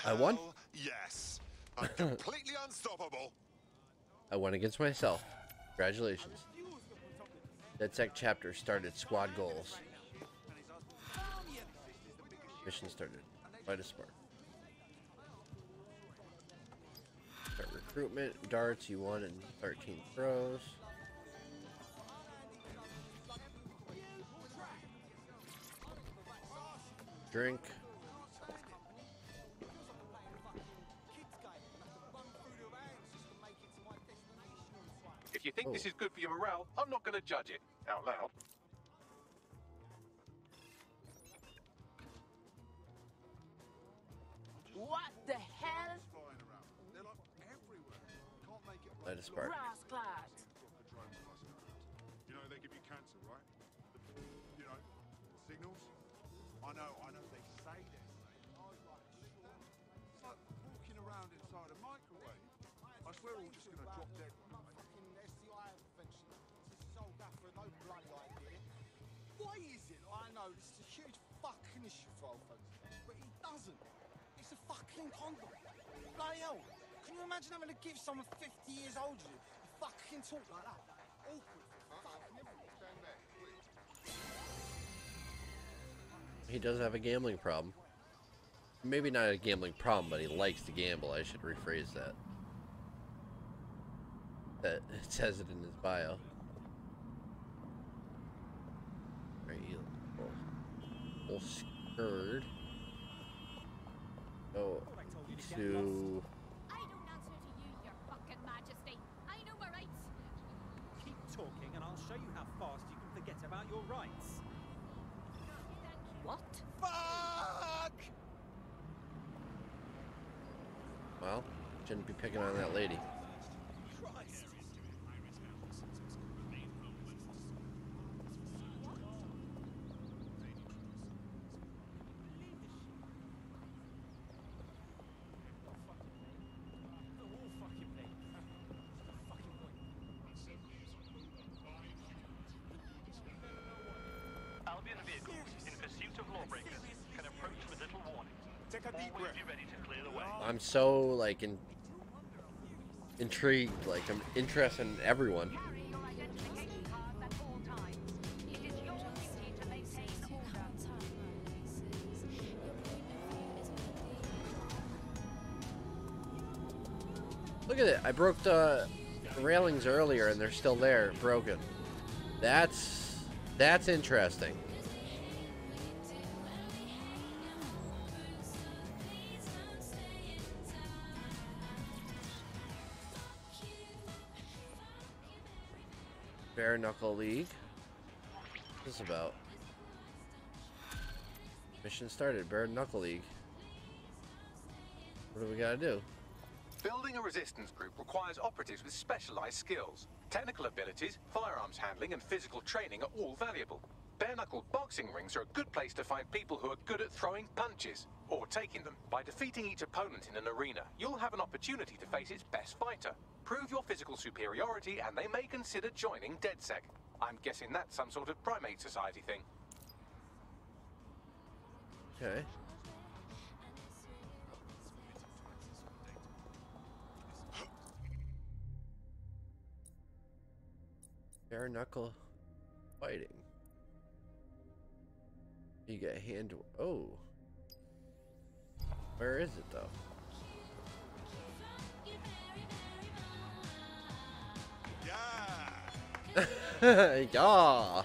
I won. yes. I'm completely unstoppable. I won against myself. Congratulations. DedSec chapter started squad goals. Mission started. Fight a spark. Start recruitment. Darts, you won in 13 throws. Drink. If you think this oh. is good for your morale, I'm not going to judge it out loud. What the hell? Light a spark. Rascals! You know they give you cancer, right? You know, signals? I know, I know they say they're. It's like walking around inside a microwave. I swear we're all just gonna drop dead know this is a huge fucking issue for old folks, but he doesn't. It's a fucking condom. Bloody hell. Can you imagine having to give someone 50 years older you? Fucking talk like that. Awkward. He does have a gambling problem. Maybe not a gambling problem, but he likes to gamble. I should rephrase that. That it says it in his bio. Right, little, little skirt. Go to I don't answer to you, your fucking majesty. I know my rights. Keep talking and I'll show you how fast you can forget about your rights. What? Fuck! well, shouldn't be picking on that lady. Christ. Albion vehicles in pursuit of lawbreakers can approach with little warning. Take a deep Always be ready to clear the way. I'm so like in, intrigued. Like I'm interested in everyone. Look at it. I broke the railings earlier and they're still there, broken. That's that's interesting. Knuckle League. What's this about? Mission started. Bare Knuckle League. What do we gotta do? Building a resistance group requires operatives with specialized skills. Technical abilities, firearms handling, and physical training are all valuable. Bare knuckle boxing rings are a good place to find people who are good at throwing punches or taking them. By defeating each opponent in an arena, you'll have an opportunity to face its best fighter. Prove your physical superiority, and they may consider joining DedSec. I'm guessing that's some sort of primate society thing. Okay. Bare knuckle fighting. You get hand. Oh. Where is it though? Yeah. yeah.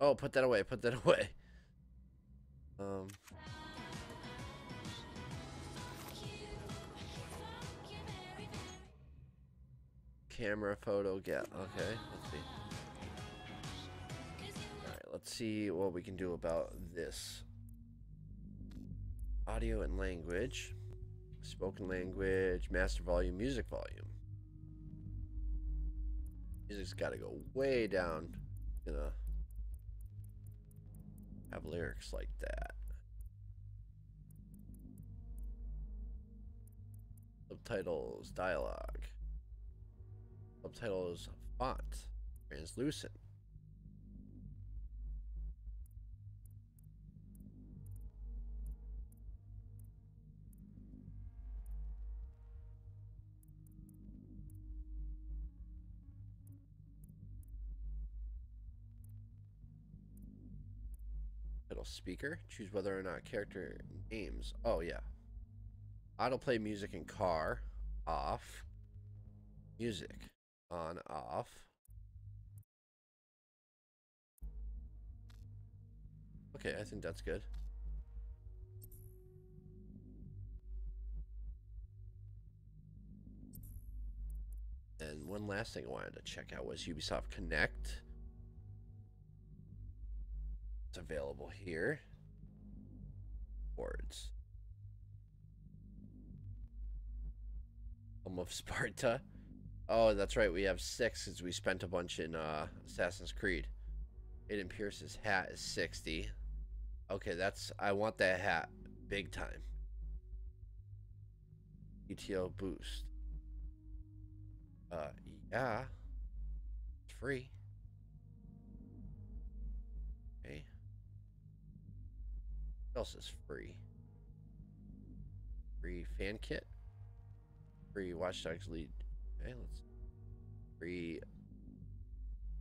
Oh, put that away. Put that away. Um. Camera photo get. Okay, let's see. Alright, let's see what we can do about this. Audio and language. Spoken language, master volume, music volume. Music's gotta go way down. Gonna have lyrics like that. Subtitles, dialogue. Subtitles, font, translucent. Speaker. Choose whether or not character names. Oh yeah. Autoplay music in car. Off. Music. On, off. Okay, I think that's good. And one last thing I wanted to check out was Ubisoft Connect. It's available here. Words. Home of Sparta. Oh, that's right. We have six because we spent a bunch in uh, Assassin's Creed. Aiden Pearce's hat is 60. Okay, that's... I want that hat big time. ETO boost. Uh, yeah. It's free. Else is free? Free fan kit. Free Watch Dogs lead. Okay, let's free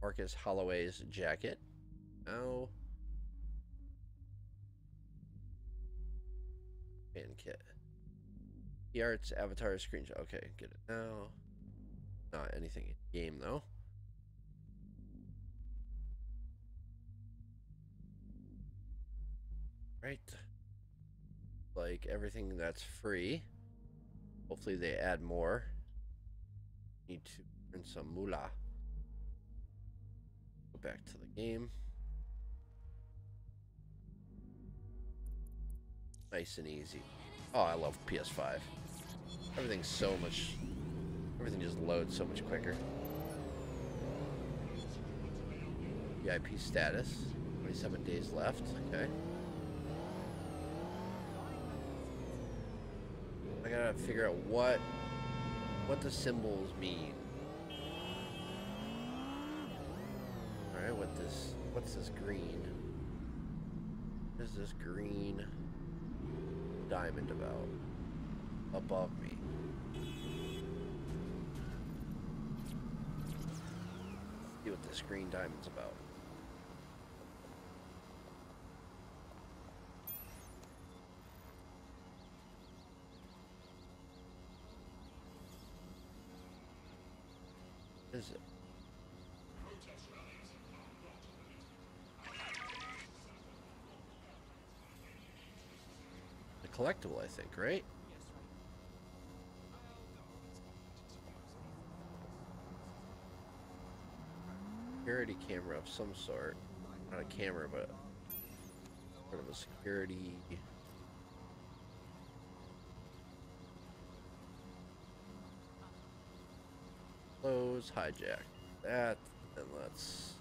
Marcus Holloway's jacket. Now fan kit. The arts avatar screenshot. Okay, get it now. Not anything in game though. Right. Like everything that's free. Hopefully they add more. Need to earn some moolah. Go back to the game. Nice and easy. Oh, I love PS5. Everything's so much... Everything just loads so much quicker. VIP status. 27 days left. Okay. I gotta figure out what what the symbols mean. Alright, what this what's this green? What is this green diamond about? Above me. See what this green diamond's about. Is it? The collectible, I think, right? Security camera of some sort. Not a camera, but sort of a security Close, hijack that, and let's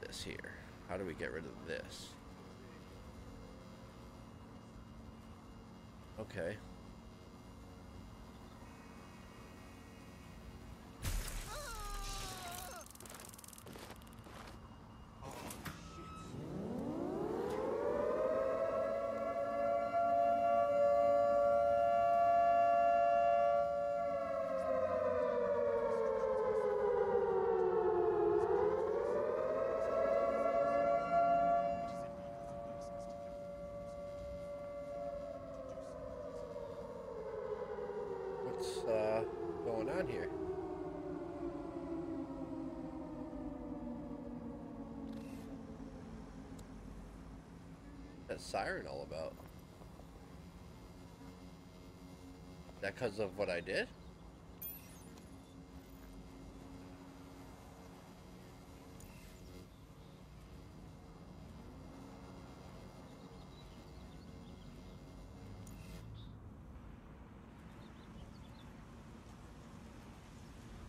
this here. How do we get rid of this? Okay. What's uh, going on here? That siren all about? That because of what I did?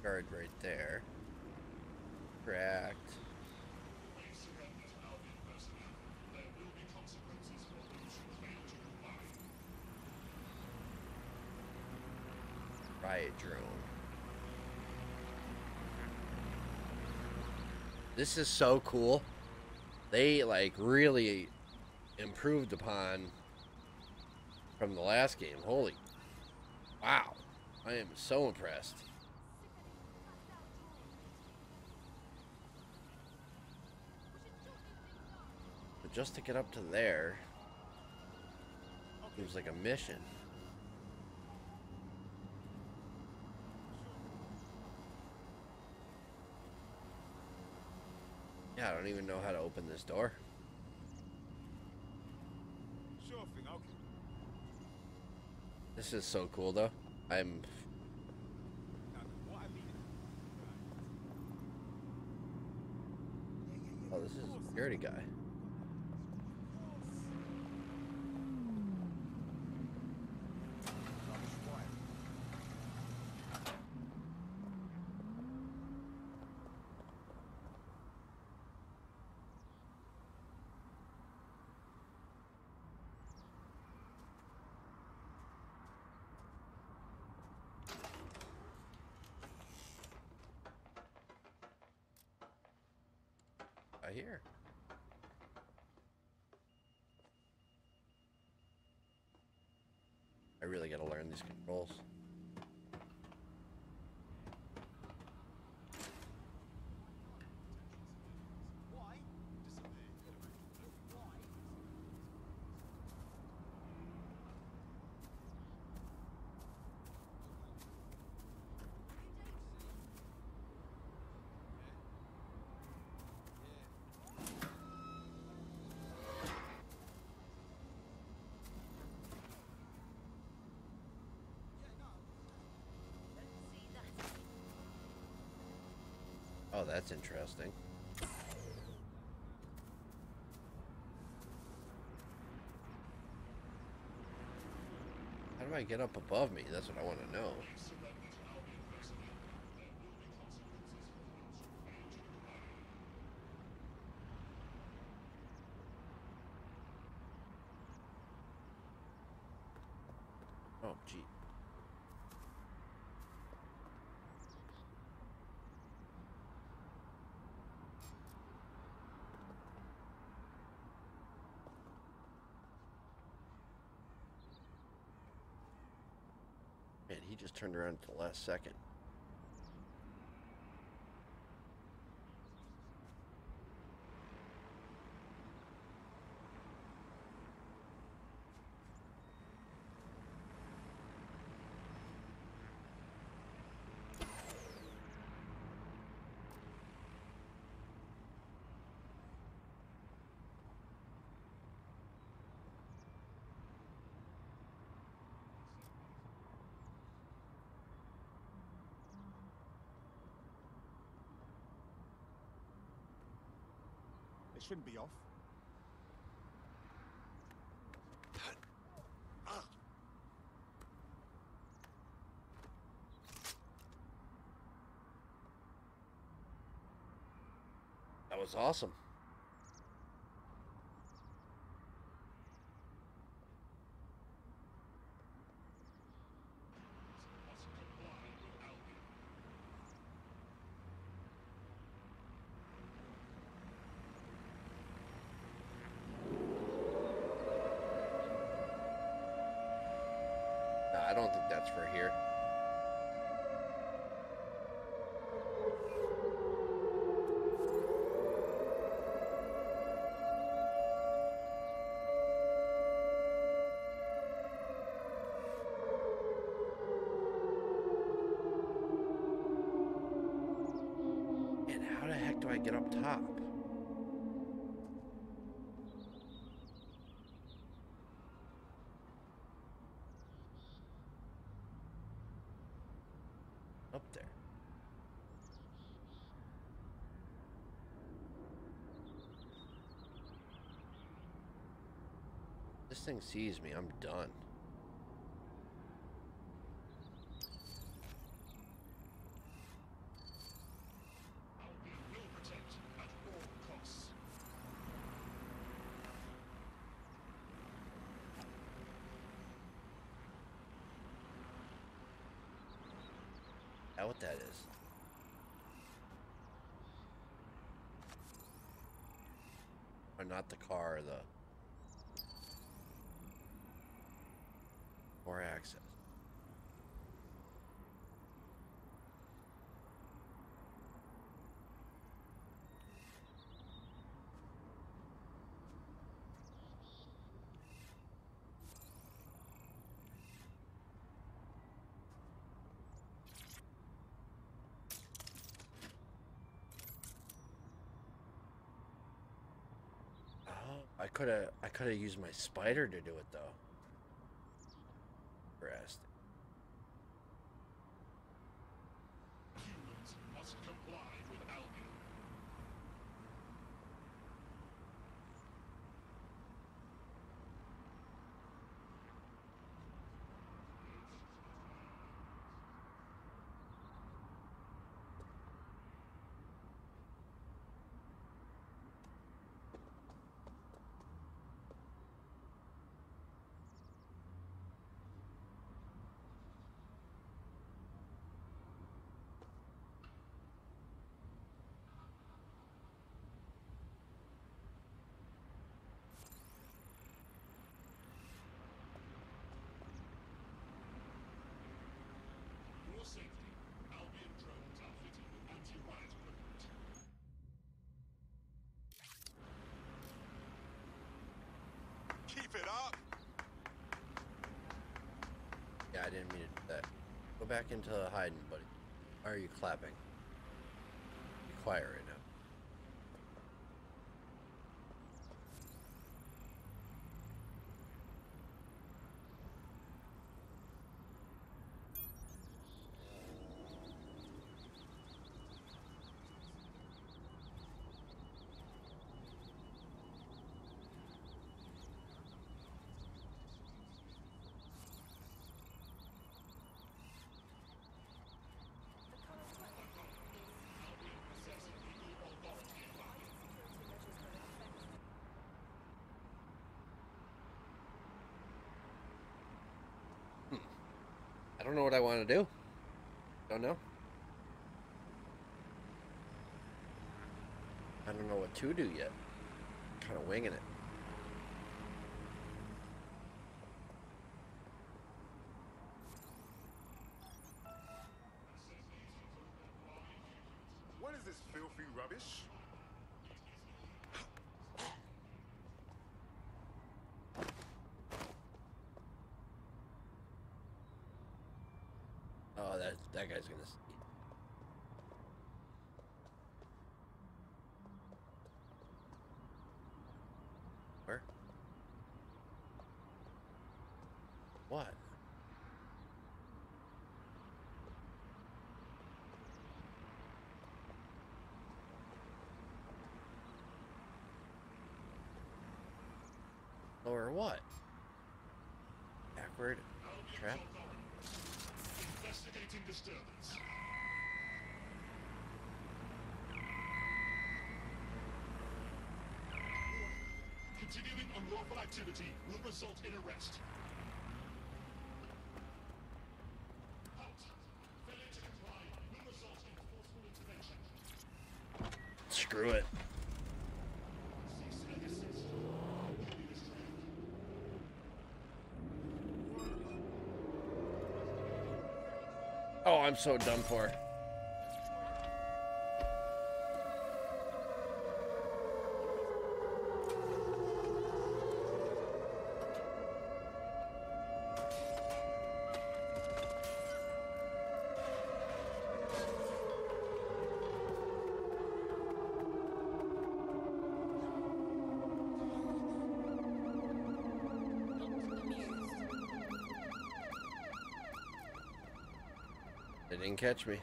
Guard right there. Cracked. riot drone. This is so cool. They like really improved upon from the last game. Holy wow. I am so impressed. But just to get up to there seems like a mission. Yeah, I don't even know how to open this door. Sure thing, okay. This is so cool though. I'm Oh, this is a security guy. Hear. I really gotta learn these controls. Oh, that's interesting. How do I get up above me? That's what I want to know. Oh, gee. Man, he just turned around at the last second. It shouldn't be off. That was awesome. Get up top? Up there. This thing sees me, I'm done. that what that is? Or not the car, the or access. Oh, I could have I could have used my spider to do it though. Rest. Humans must comply with Albion. For your safety, Albion drones are fitted with anti-riot equipment. Keep it up. Yeah, I didn't mean to do that. Go back into hiding, buddy. Why are you clapping? Be quiet right now. I don't know what I want to do. Don't know. I don't know what to do yet. Kind of winging it. What is this filthy rubbish? Oh, that that guy's gonna see. Where? What? Or what? Backward trap? Investigating disturbance. Continuing unlawful activity will result in arrest. Halt. Failure to comply will result in forceful intervention. Screw it. Cease and desist. Will be restrained. Oh, I'm so done for. Catch me.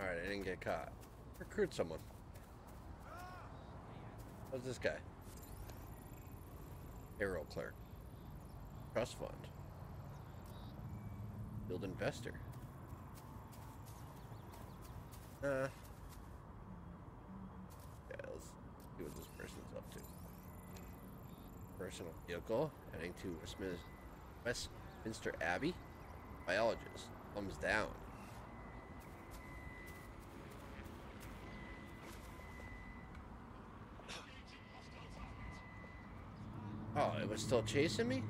Alright, I didn't get caught. Recruit someone. What's this guy? Payroll clerk. Trust fund. Build investor. Uh, vehicle, heading to Westminster Abbey. Biologist, thumbs down. Oh, it was still chasing me?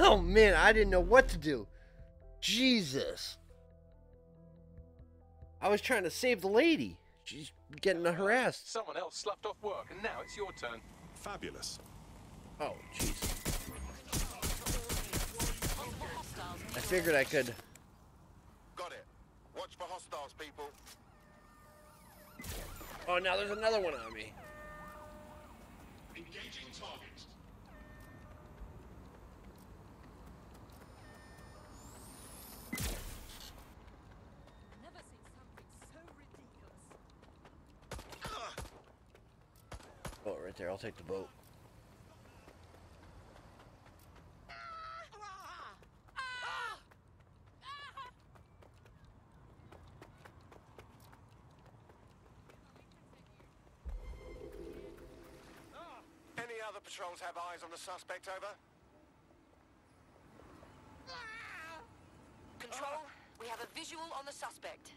oh man, I didn't know what to do. Jesus. I was trying to save the lady. She's getting harassed. Someone else sloughed off work, and now it's your turn. Fabulous. Oh, jeez. I figured I could. Got it. Watch for hostiles, people. Oh, now there's another one on me. Engaging target. Never seen something so ridiculous. Oh, right there. I'll take the boat. Any other patrols have eyes on the suspect? Over. Control, uh, we have a visual on the suspect.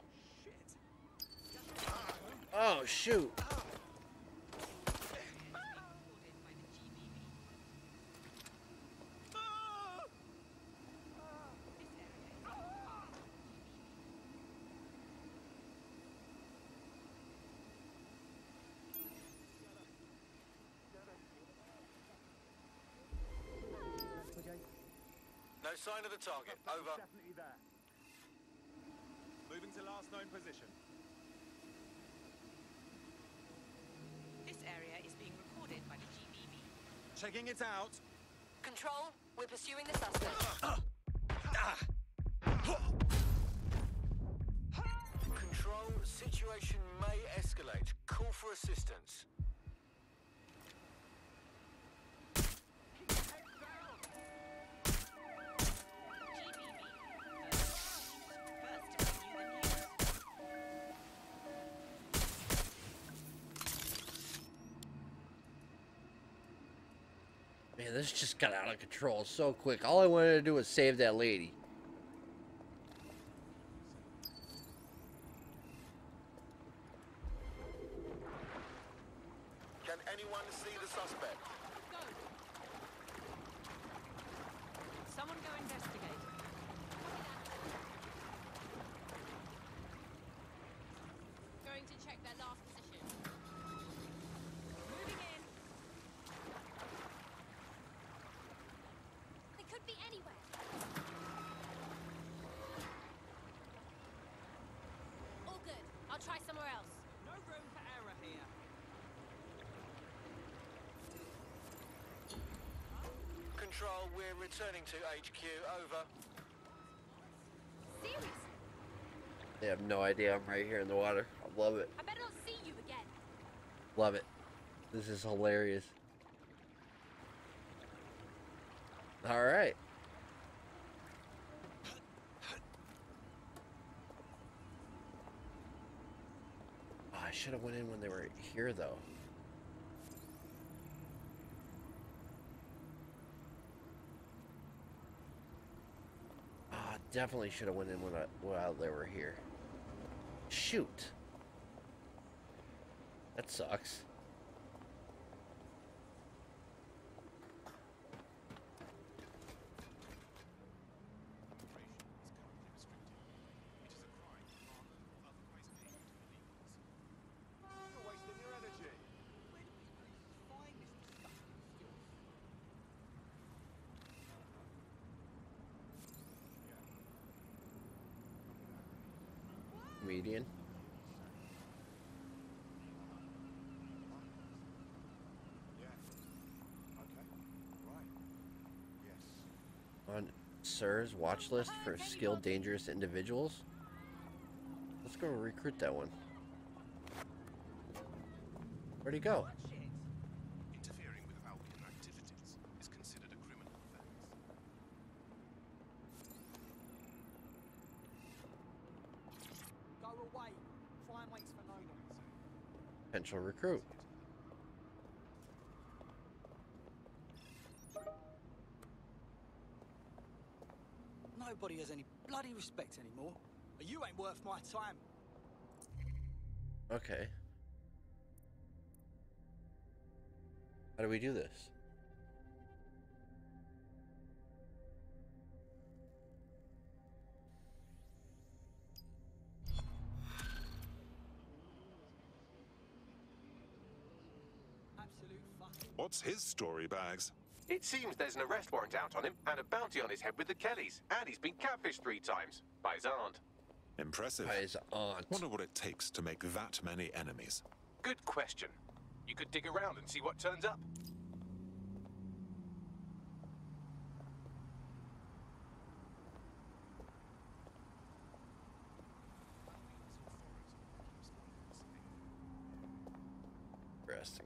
Oh, shoot. Ah. No sign of the target. Over. Definitely there. Moving to last known position. This area is being recorded by the GBB. Checking it out. Control, we're pursuing the suspect. Control. Situation may escalate. Call for assistance. This just got out of control so quick. All I wanted to do was save that lady. Can anyone see the suspect? Someone go investigate. Going to check their last position. Moving in. They could be anywhere. All good. I'll try somewhere else. No room for error here. Control. We're returning to HQ. Over. Seriously? They have no idea I'm right here in the water. I love it. I better not see you again. Love it. This is hilarious. All right. Oh, I should have went in when they were here, though. Definitely should have went in when I, while they were here. Shoot. That sucks. You're wasting your energy. Comedian. On SIRS watch list for skilled dangerous individuals. Let's go recruit that one. Where'd he go? Interfering with Albion activities is considered a criminal offense. Go away. Crime waits for no one. Potential recruit. Nobody has any bloody respect anymore. But you ain't worth my time. Okay. How do we do this? Absolute fucking. What's his story, Bags? It seems there's an arrest warrant out on him and a bounty on his head with the Kelleys. And he's been catfished three times by his aunt. Impressive. By his aunt. Wonder what it takes to make that many enemies. Good question. You could dig around and see what turns up. Interesting.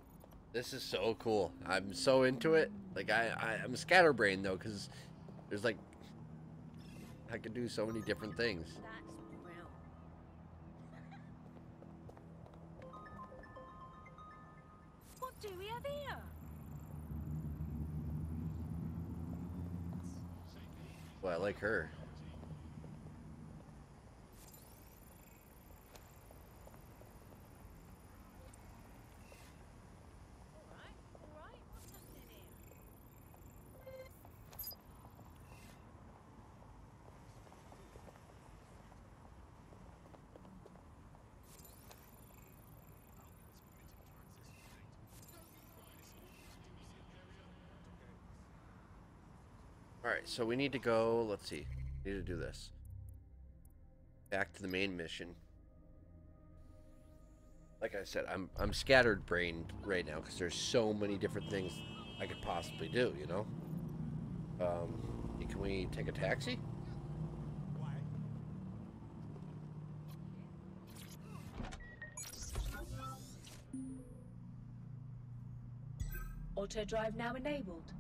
This is so cool. I'm so into it. Like I, I I'm scatterbrained though, because there's like I could do so many different things. What do we have here? Well, I like her. Alright, so we need to go, let's see. We need to do this. Back to the main mission. Like I said, I'm I'm scattered brained right now because there's so many different things I could possibly do, you know? Um, can we take a taxi? Auto drive now enabled.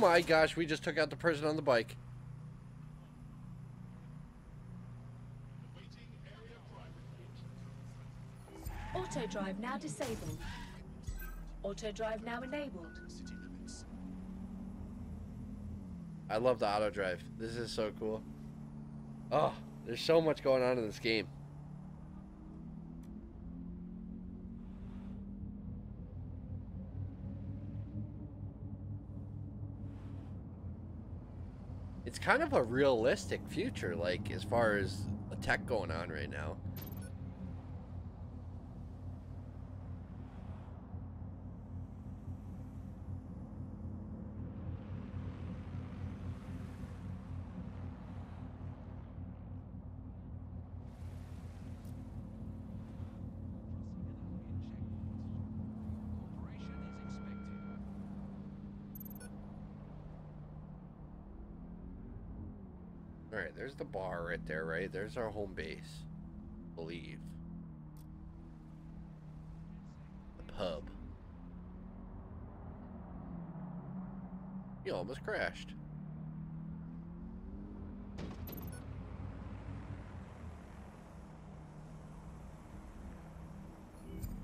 My gosh, we just took out the person on the bike. Auto drive now disabled. Auto drive now enabled. I love the auto drive. This is so cool. Oh, there's so much going on in this game. Kind of a realistic future, like as far as tech going on right now. There's the bar right there, right? There's our home base. believe. The pub. You almost crashed.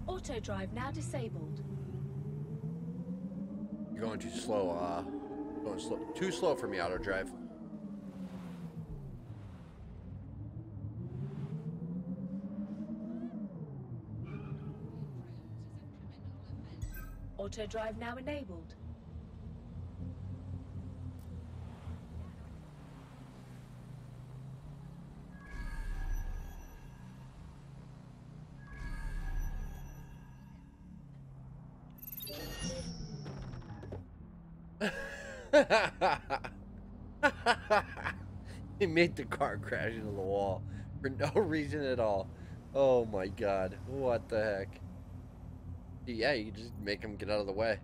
Auto drive now disabled. You're going too slow, uh, going slow, too slow for me, auto drive. Auto drive now enabled. he made the car crash into the wall for no reason at all. Oh my god. What the heck? Yeah, you just make him get out of the way.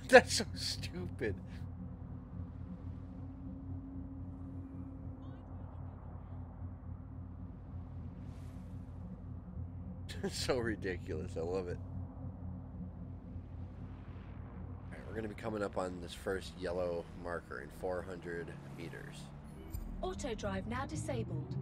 That's so stupid. so ridiculous. I love it. Alright, we're going to be coming up on this first yellow marker in 400 meters. Auto drive now disabled.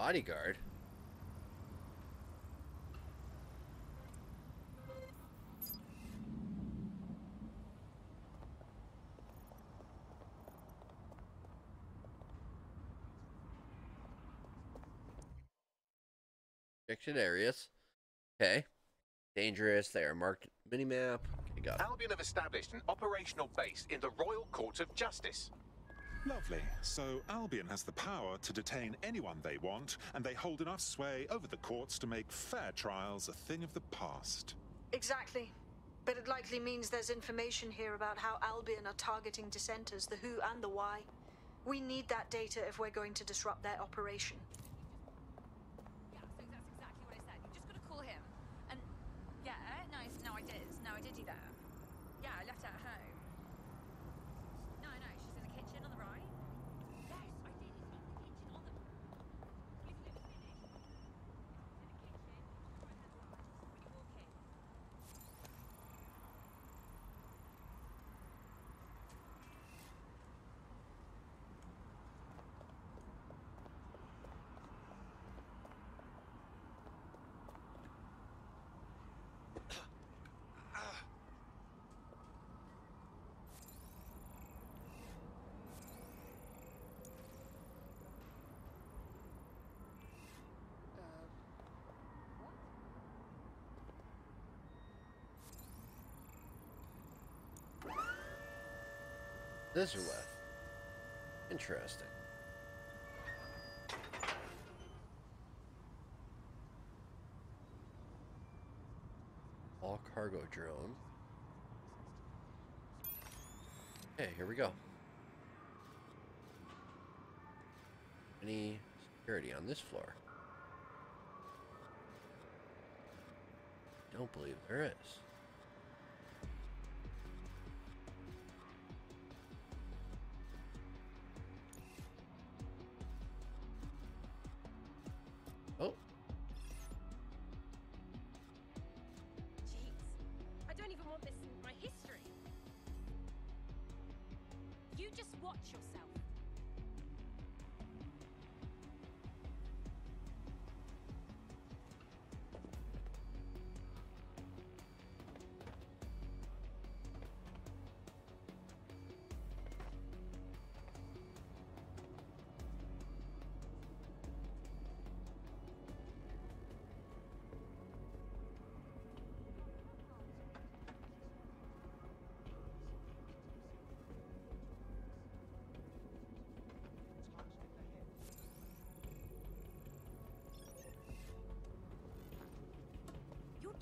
Bodyguard? Areas. Okay. Dangerous. They are marked minimap. Okay, got it. Albion have established an operational base in the Royal Court of Justice. Lovely. So Albion has the power to detain anyone they want, and they hold enough sway over the courts to make fair trials a thing of the past. Exactly. But it likely means there's information here about how Albion are targeting dissenters, the who and the why. We need that data if we're going to disrupt their operation. Yeah, so that's exactly what I said. You just gotta call him. And yeah, no, I- no, I did. No, I did do that. Yeah, I left her at home. No, no, she's in the kitchen on the right. Yes, I did. It's in the kitchen on the. You've never finished. It's in the kitchen. Right hand side. When you walk in. Thizerleth. Interesting. All cargo drone. Okay, here we go. Any security on this floor? Don't believe there is.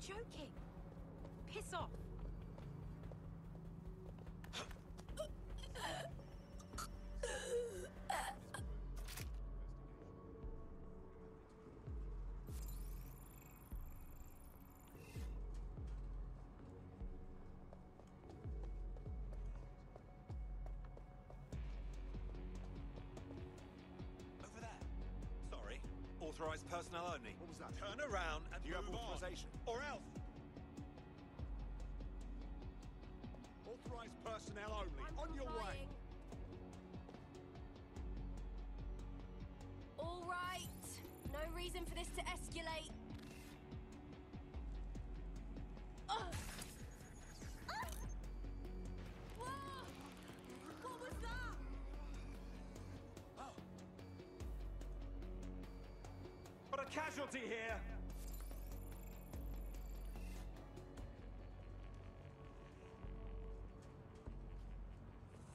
Joking. Piss off. Authorized personnel only. What was that? Turn around and Do you have move on, authorization? Or else. Authorized personnel only. On your way. All right. No reason for this to escalate. Casualty here.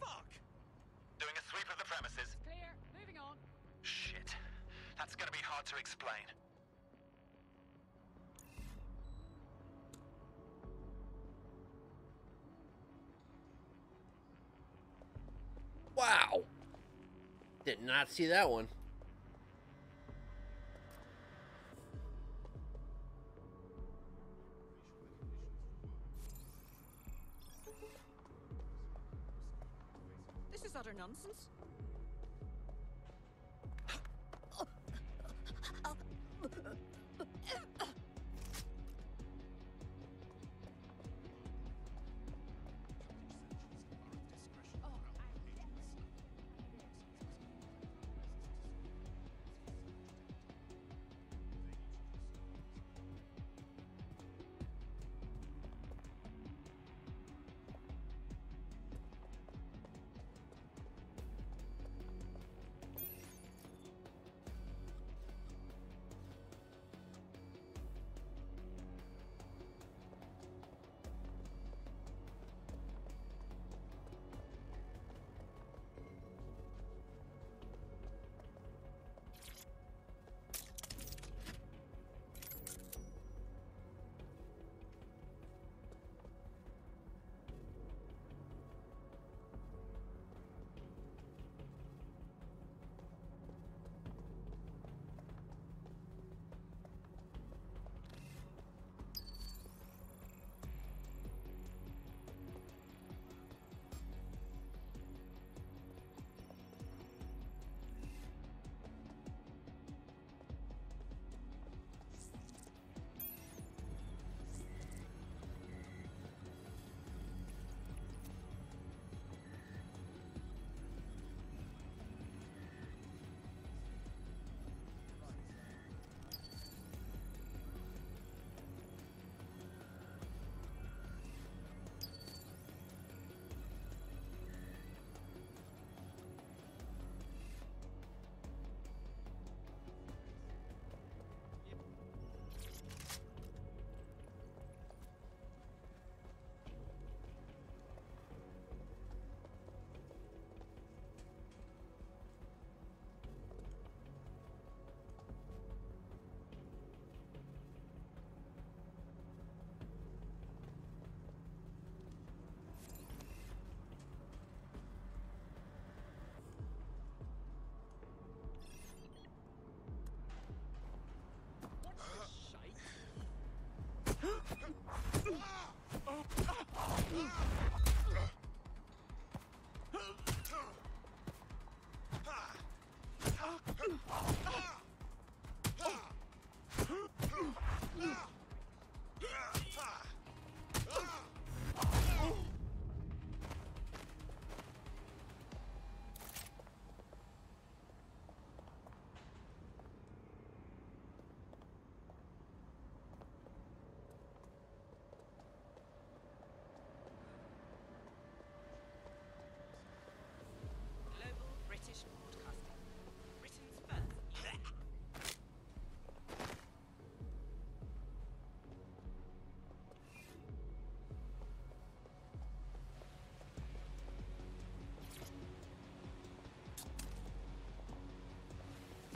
Fuck! Doing a sweep of the premises. Clear. Moving on. Shit. That's gonna be hard to explain. wow! Did not see that one. Nonsense. Peace.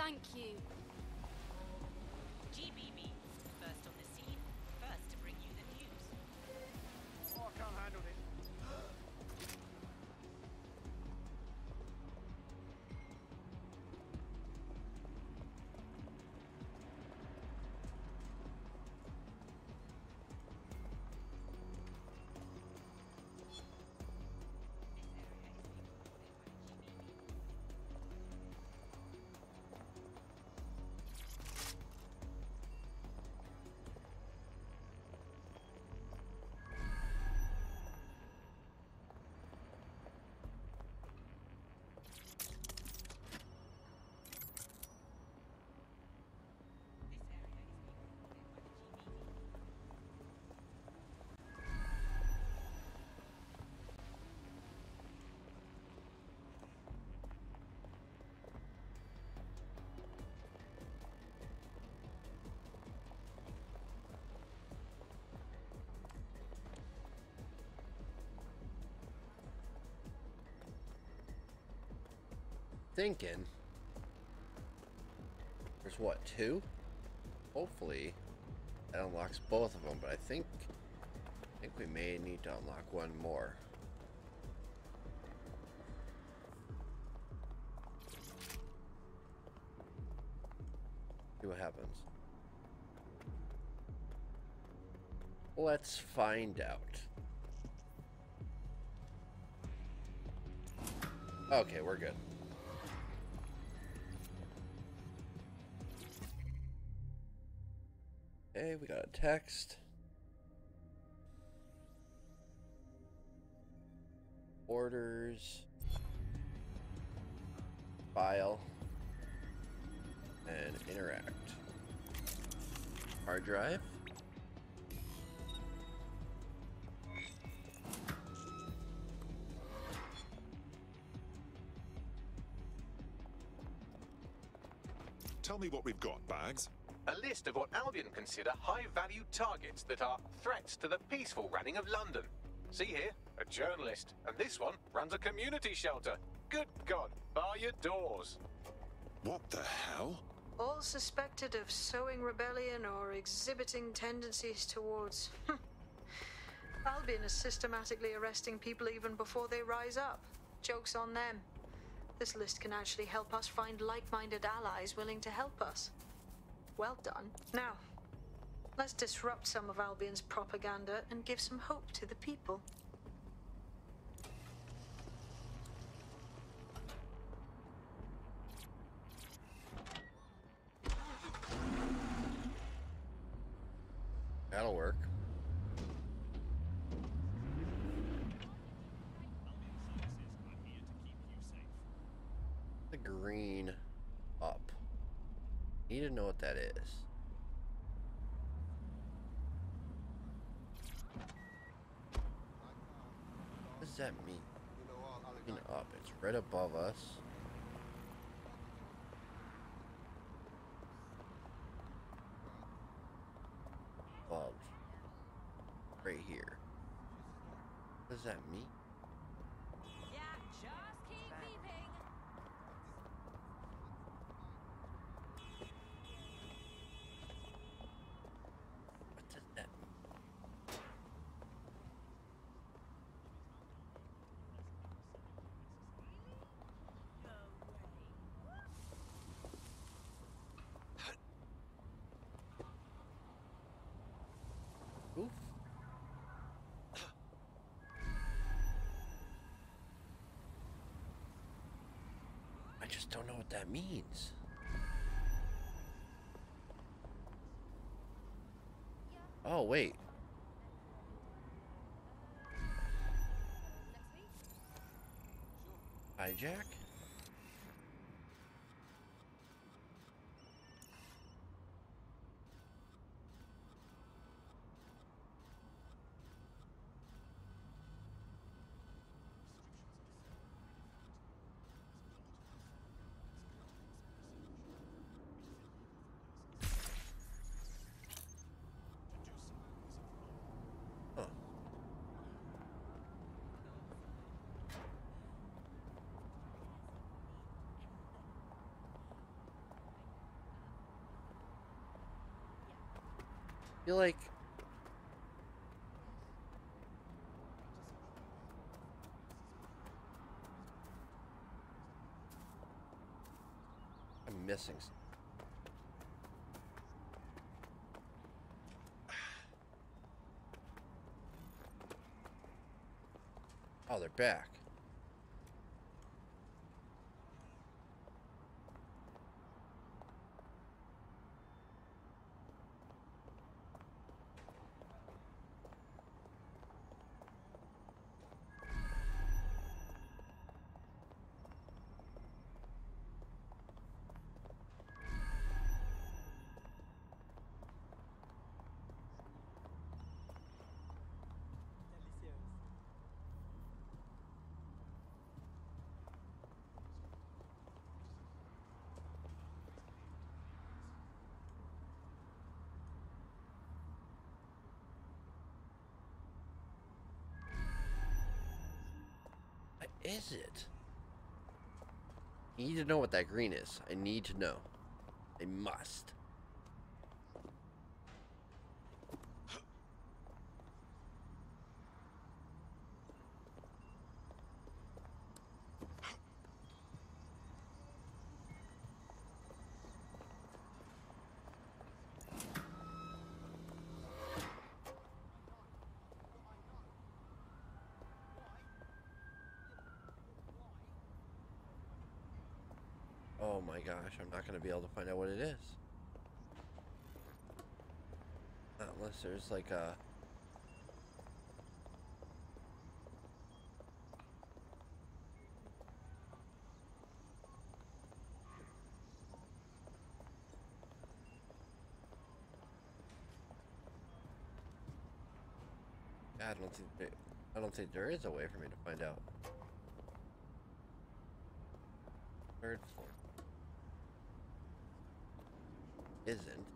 Thank you. GBB, Thinking. There's what, two? Hopefully that unlocks both of them, but I think I think we may need to unlock one more. See what happens. Let's find out. Okay, we're good. Text. Orders. File. And interact. Hard drive. Tell me what we've got, Bags. A list of what Albion consider high-value targets that are threats to the peaceful running of London. See here, a journalist, and this one runs a community shelter. Good God, bar your doors. What the hell? All suspected of sowing rebellion or exhibiting tendencies towards. Hmm, Albion is systematically arresting people even before they rise up. Joke's on them. This list can actually help us find like minded allies willing to help us. Well done. Now, let's disrupt some of Albion's propaganda and give some hope to the people. That'll work. The green up. Need to know what that is. What does that mean? Up. Oh, it's right above us. Above. Right here. What does that mean? Yeah, just keep beeping. What does that mean? Oof. I just don't know what that means. Oh, wait. Hijack? Huh. Feel like I'm missing. s- Oh, they're back. Is it? I need to know what that green is. I need to know. I must. Oh my gosh, I'm not going to be able to find out what it is. Not unless there's like a... I don't think there, I don't think there is a way for me to find out. Third floor. Isn't.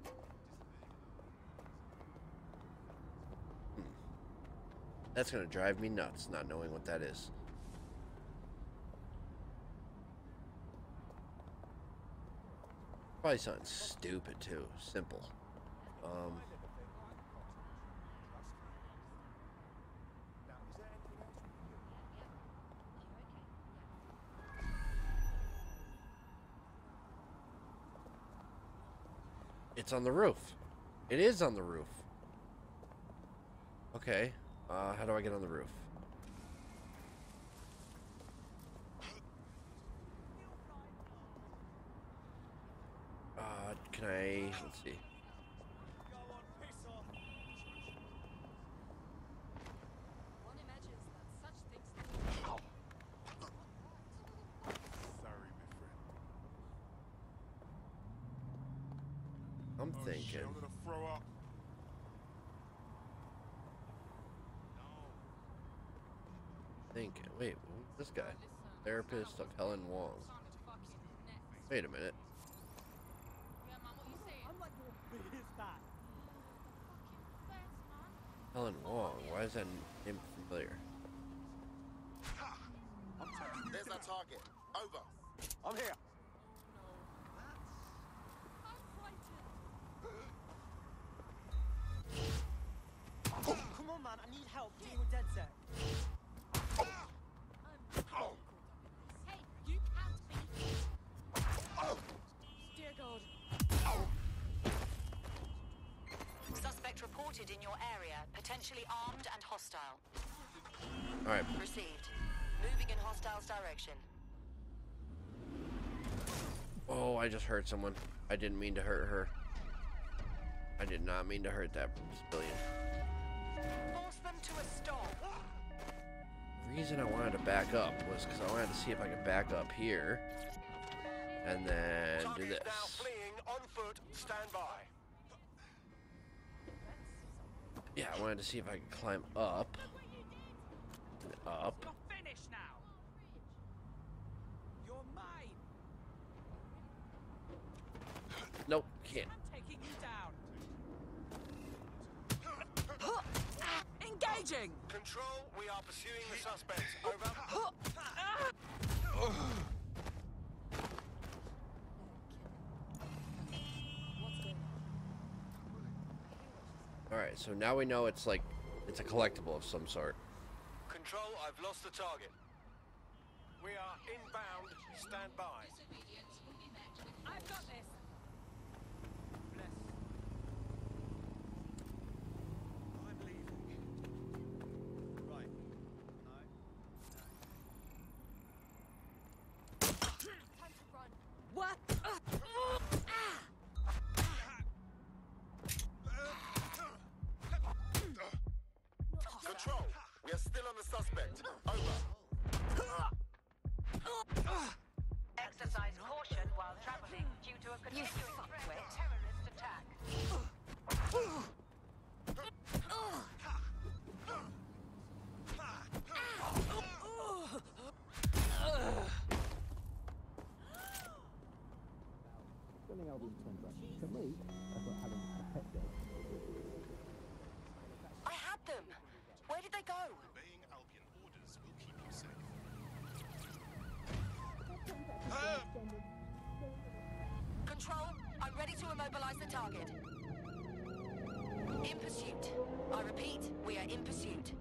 Hmm. That's gonna drive me nuts not knowing what that is. Probably something stupid too. Simple. Um. It's on the roof. It is on the roof. Okay. Uh, how do I get on the roof? Uh, can I... Let's see. I'm Oh, thinking. shit, I'm gonna throw up. Thinking. Wait, who's this guy? Therapist of Helen Wong. Wait a minute. I'm like your biggest. Helen Wong. Why is that name familiar? There's our target. Over. I'm here. Potentially armed and hostile. Alright. Received. Moving in hostile's direction. Oh, I just hurt someone. I didn't mean to hurt her. I did not mean to hurt that civilian. Force them to a stop. The reason I wanted to back up was because I wanted to see if I could back up here. And then do this. Now fleeing on foot. Stand by. Yeah, I wanted to see if I could climb up. And up. Finish now. You're mine. Nope, can't. Taking you down. Engaging. Control, we are pursuing the suspect. Over. Alright, so now we know it's like, it's a collectible of some sort. Control, I've lost the target. We are inbound. Stand by. I've got this. Sending Albion contract. To me, that's like having a pet dog. I had them. Where did they go? Obeying Albion orders will keep you safe. Control, I'm ready to immobilize the target. In pursuit. I repeat, we are in pursuit.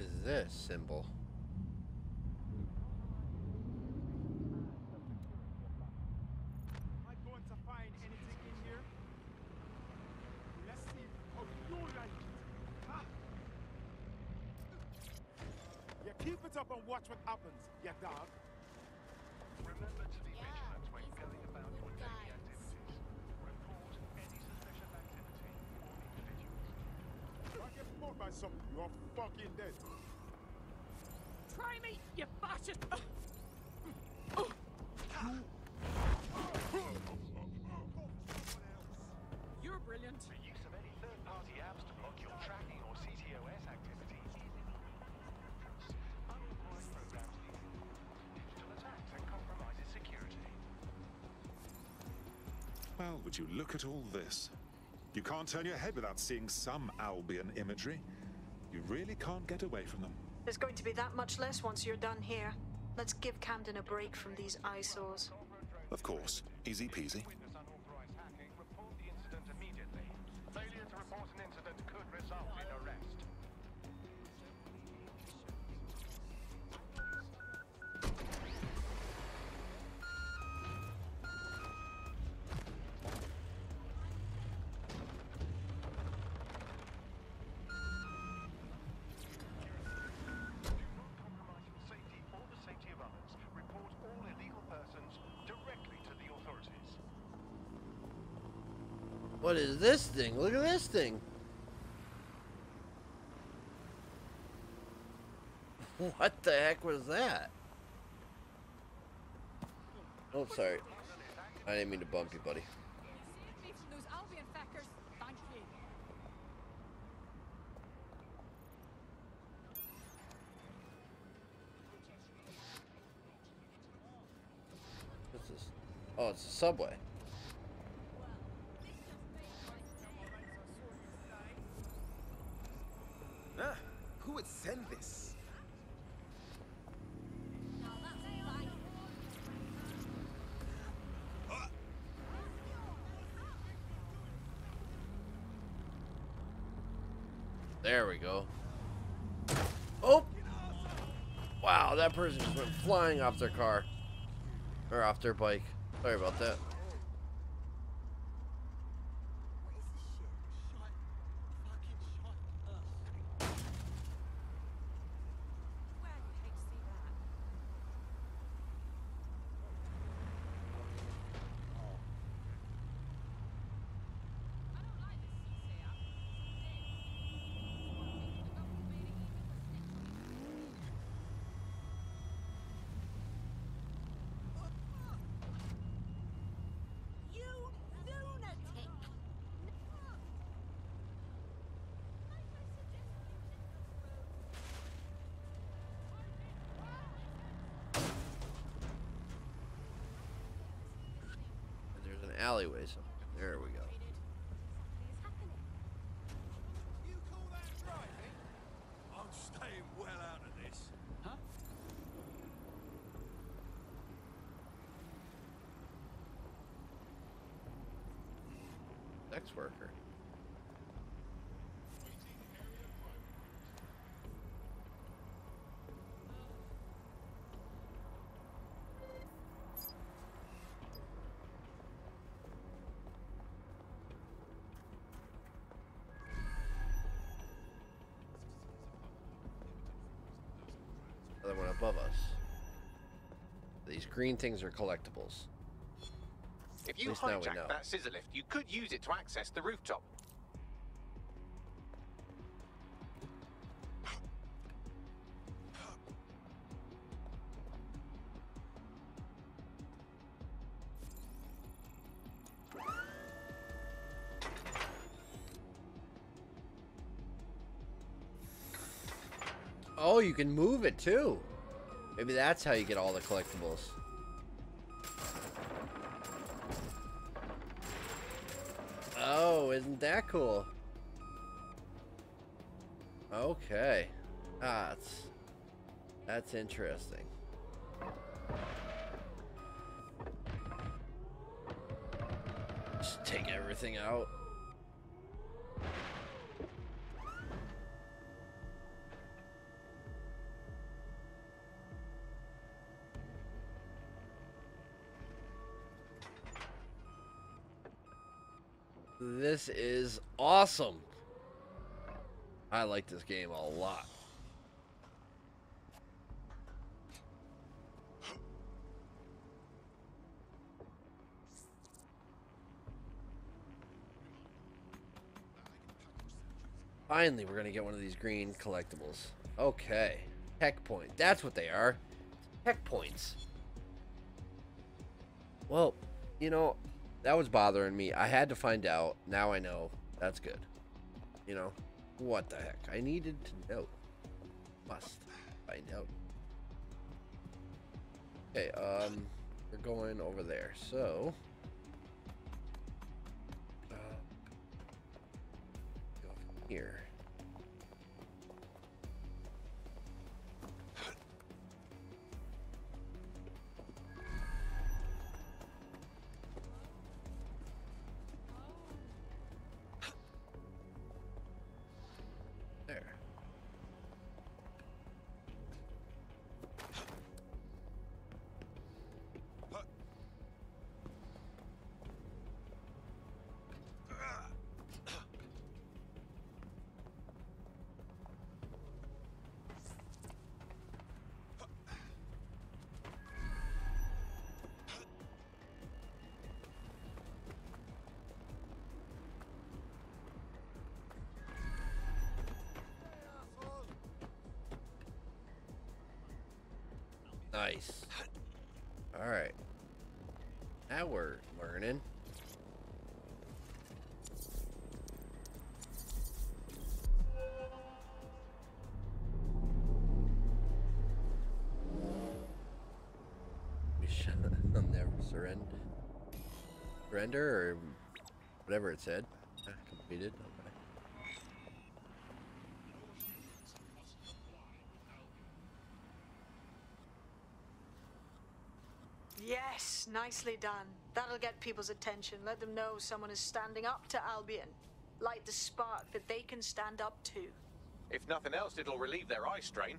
What is this symbol? Am I going to find anything in here? Let's see how you like it. Huh? Yeah, keep it up and watch what happens, yeah, dog. Remember to be vigilant when going about your daily activities. Report any suspicious activity or individuals. If I get spooked by something, you're fucking dead. Try me, you bastard! You're brilliant. The use of any third-party apps to block your tracking or ctOS activity is. Unemployed programs digital attacks and compromises security. Well, would you look at all this? You can't turn your head without seeing some Albion imagery. You really can't get away from them. There's going to be that much less once you're done here. Let's give Camden a break from these eyesores. Of course, easy peasy. Thing? Look at this thing. What the heck was that? Oh, sorry. I didn't mean to bump you, buddy. Saved me from those Albion fuckers. Thank you. What's this? Oh, it's a subway. Ah, who would send this? There we go. Oh! Wow, that person just went flying off their car. Or off their bike. Sorry about that. alleyways. There we go. I'm staying well out of this. Huh? Sex worker. Another one above us. These green things are collectibles. If you least now we know. hijack that scissor lift, you could use it to access the rooftop. Oh, you can move it too. Maybe that's how you get all the collectibles. Cool? Okay. That's that's interesting. Just take everything out. This is awesome. I like this game a lot. Finally, we're gonna get one of these green collectibles. Okay. Tech point. That's what they are. Tech points. Well, you know, that was bothering me. I had to find out. Now I know. That's good. You know, what the heck? I needed to know. Must find out. Okay, um, we're going over there. So, uh, here. Nice. All right. Now we're learning. I'll never surrender. Surrender or whatever it said. Ah, Completed. Okay. Yes, nicely done. That'll get people's attention. Let them know someone is standing up to Albion. Light the spark that they can stand up to. If nothing else, it'll relieve their eye strain.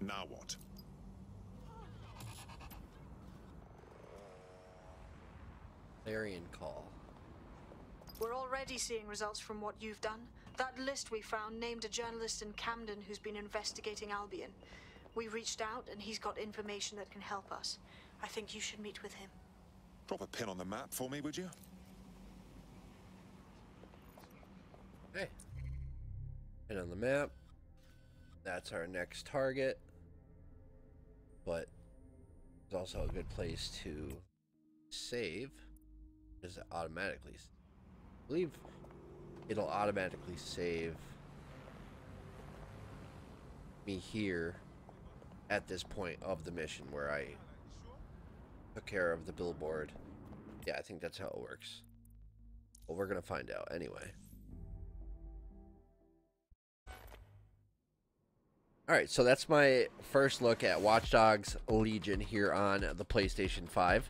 Now what? Clarion call. We're already seeing results from what you've done. That list we found named a journalist in Camden who's been investigating Albion. We reached out and he's got information that can help us. I think you should meet with him. Drop a pin on the map for me, would you? Hey. And on the map, that's our next target. But it's also a good place to save. It automatically? I believe it'll automatically save me here at this point of the mission where I took care of the billboard. Yeah, I think that's how it works. Well, we're gonna find out anyway. All right, so that's my first look at Watch Dogs Legion here on the PlayStation 5.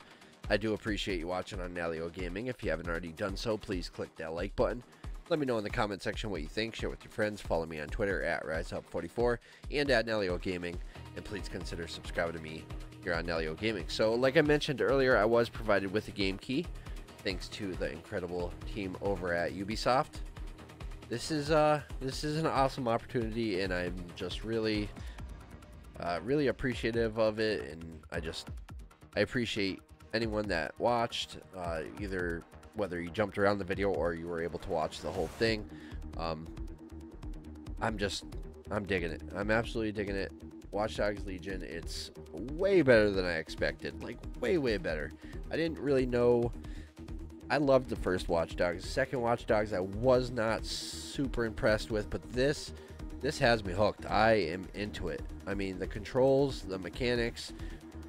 I do appreciate you watching on Nalyo Gaming. If you haven't already done so, please click that like button. Let me know in the comment section what you think. Share with your friends. Follow me on Twitter at RiseUp44 and at Nalyo Gaming. And please consider subscribing to me here on Nalyo Gaming. So, like I mentioned earlier, I was provided with a game key thanks to the incredible team over at Ubisoft. This is uh this is an awesome opportunity and i'm just really uh, really appreciative of it and i just i appreciate anyone that watched uh, either whether you jumped around the video or you were able to watch the whole thing. Um, i'm just i'm digging it. I'm absolutely digging it watch dogs legion it's way better than i expected like way way better i didn't really know I loved the first Watch Dogs. second Watch Dogs I was not super impressed with, but this this has me hooked. I am into it. I mean, the controls, the mechanics,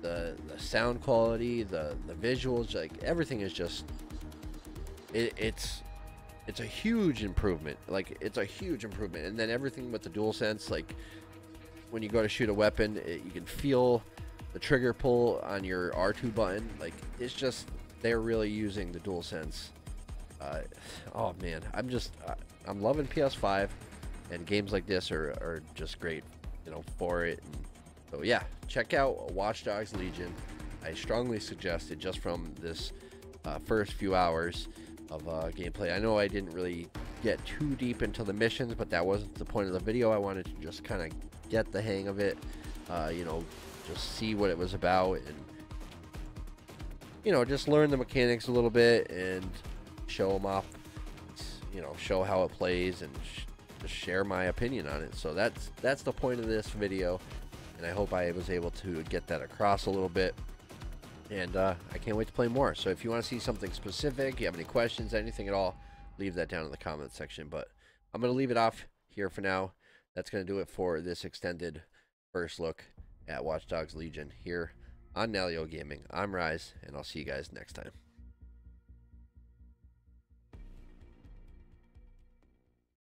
the the sound quality, the the visuals, like everything is just it, it's it's a huge improvement. Like it's a huge improvement. And then everything with the DualSense, like when you go to shoot a weapon, it, you can feel the trigger pull on your R2 button. Like it's just they're really using the DualSense. Uh, oh man, I'm just I'm loving PS5, and games like this are, are just great, you know, for it. And so yeah, check out Watch Dogs Legion. I strongly suggest it just from this uh, first few hours of uh, gameplay. I know I didn't really get too deep into the missions, but that wasn't the point of the video. I wanted to just kind of get the hang of it, uh, you know, just see what it was about and you know, just learn the mechanics a little bit and show them off, you know, show how it plays and sh- just share my opinion on it. So that's that's the point of this video, and I hope I was able to get that across a little bit. And uh, I can't wait to play more. So if you want to see something specific, you have any questions, anything at all, leave that down in the comment section. But I'm going to leave it off here for now. That's going to do it for this extended first look at Watch Dogs Legion here on Nalyo Gaming. I'm Rise, and I'll see you guys next time.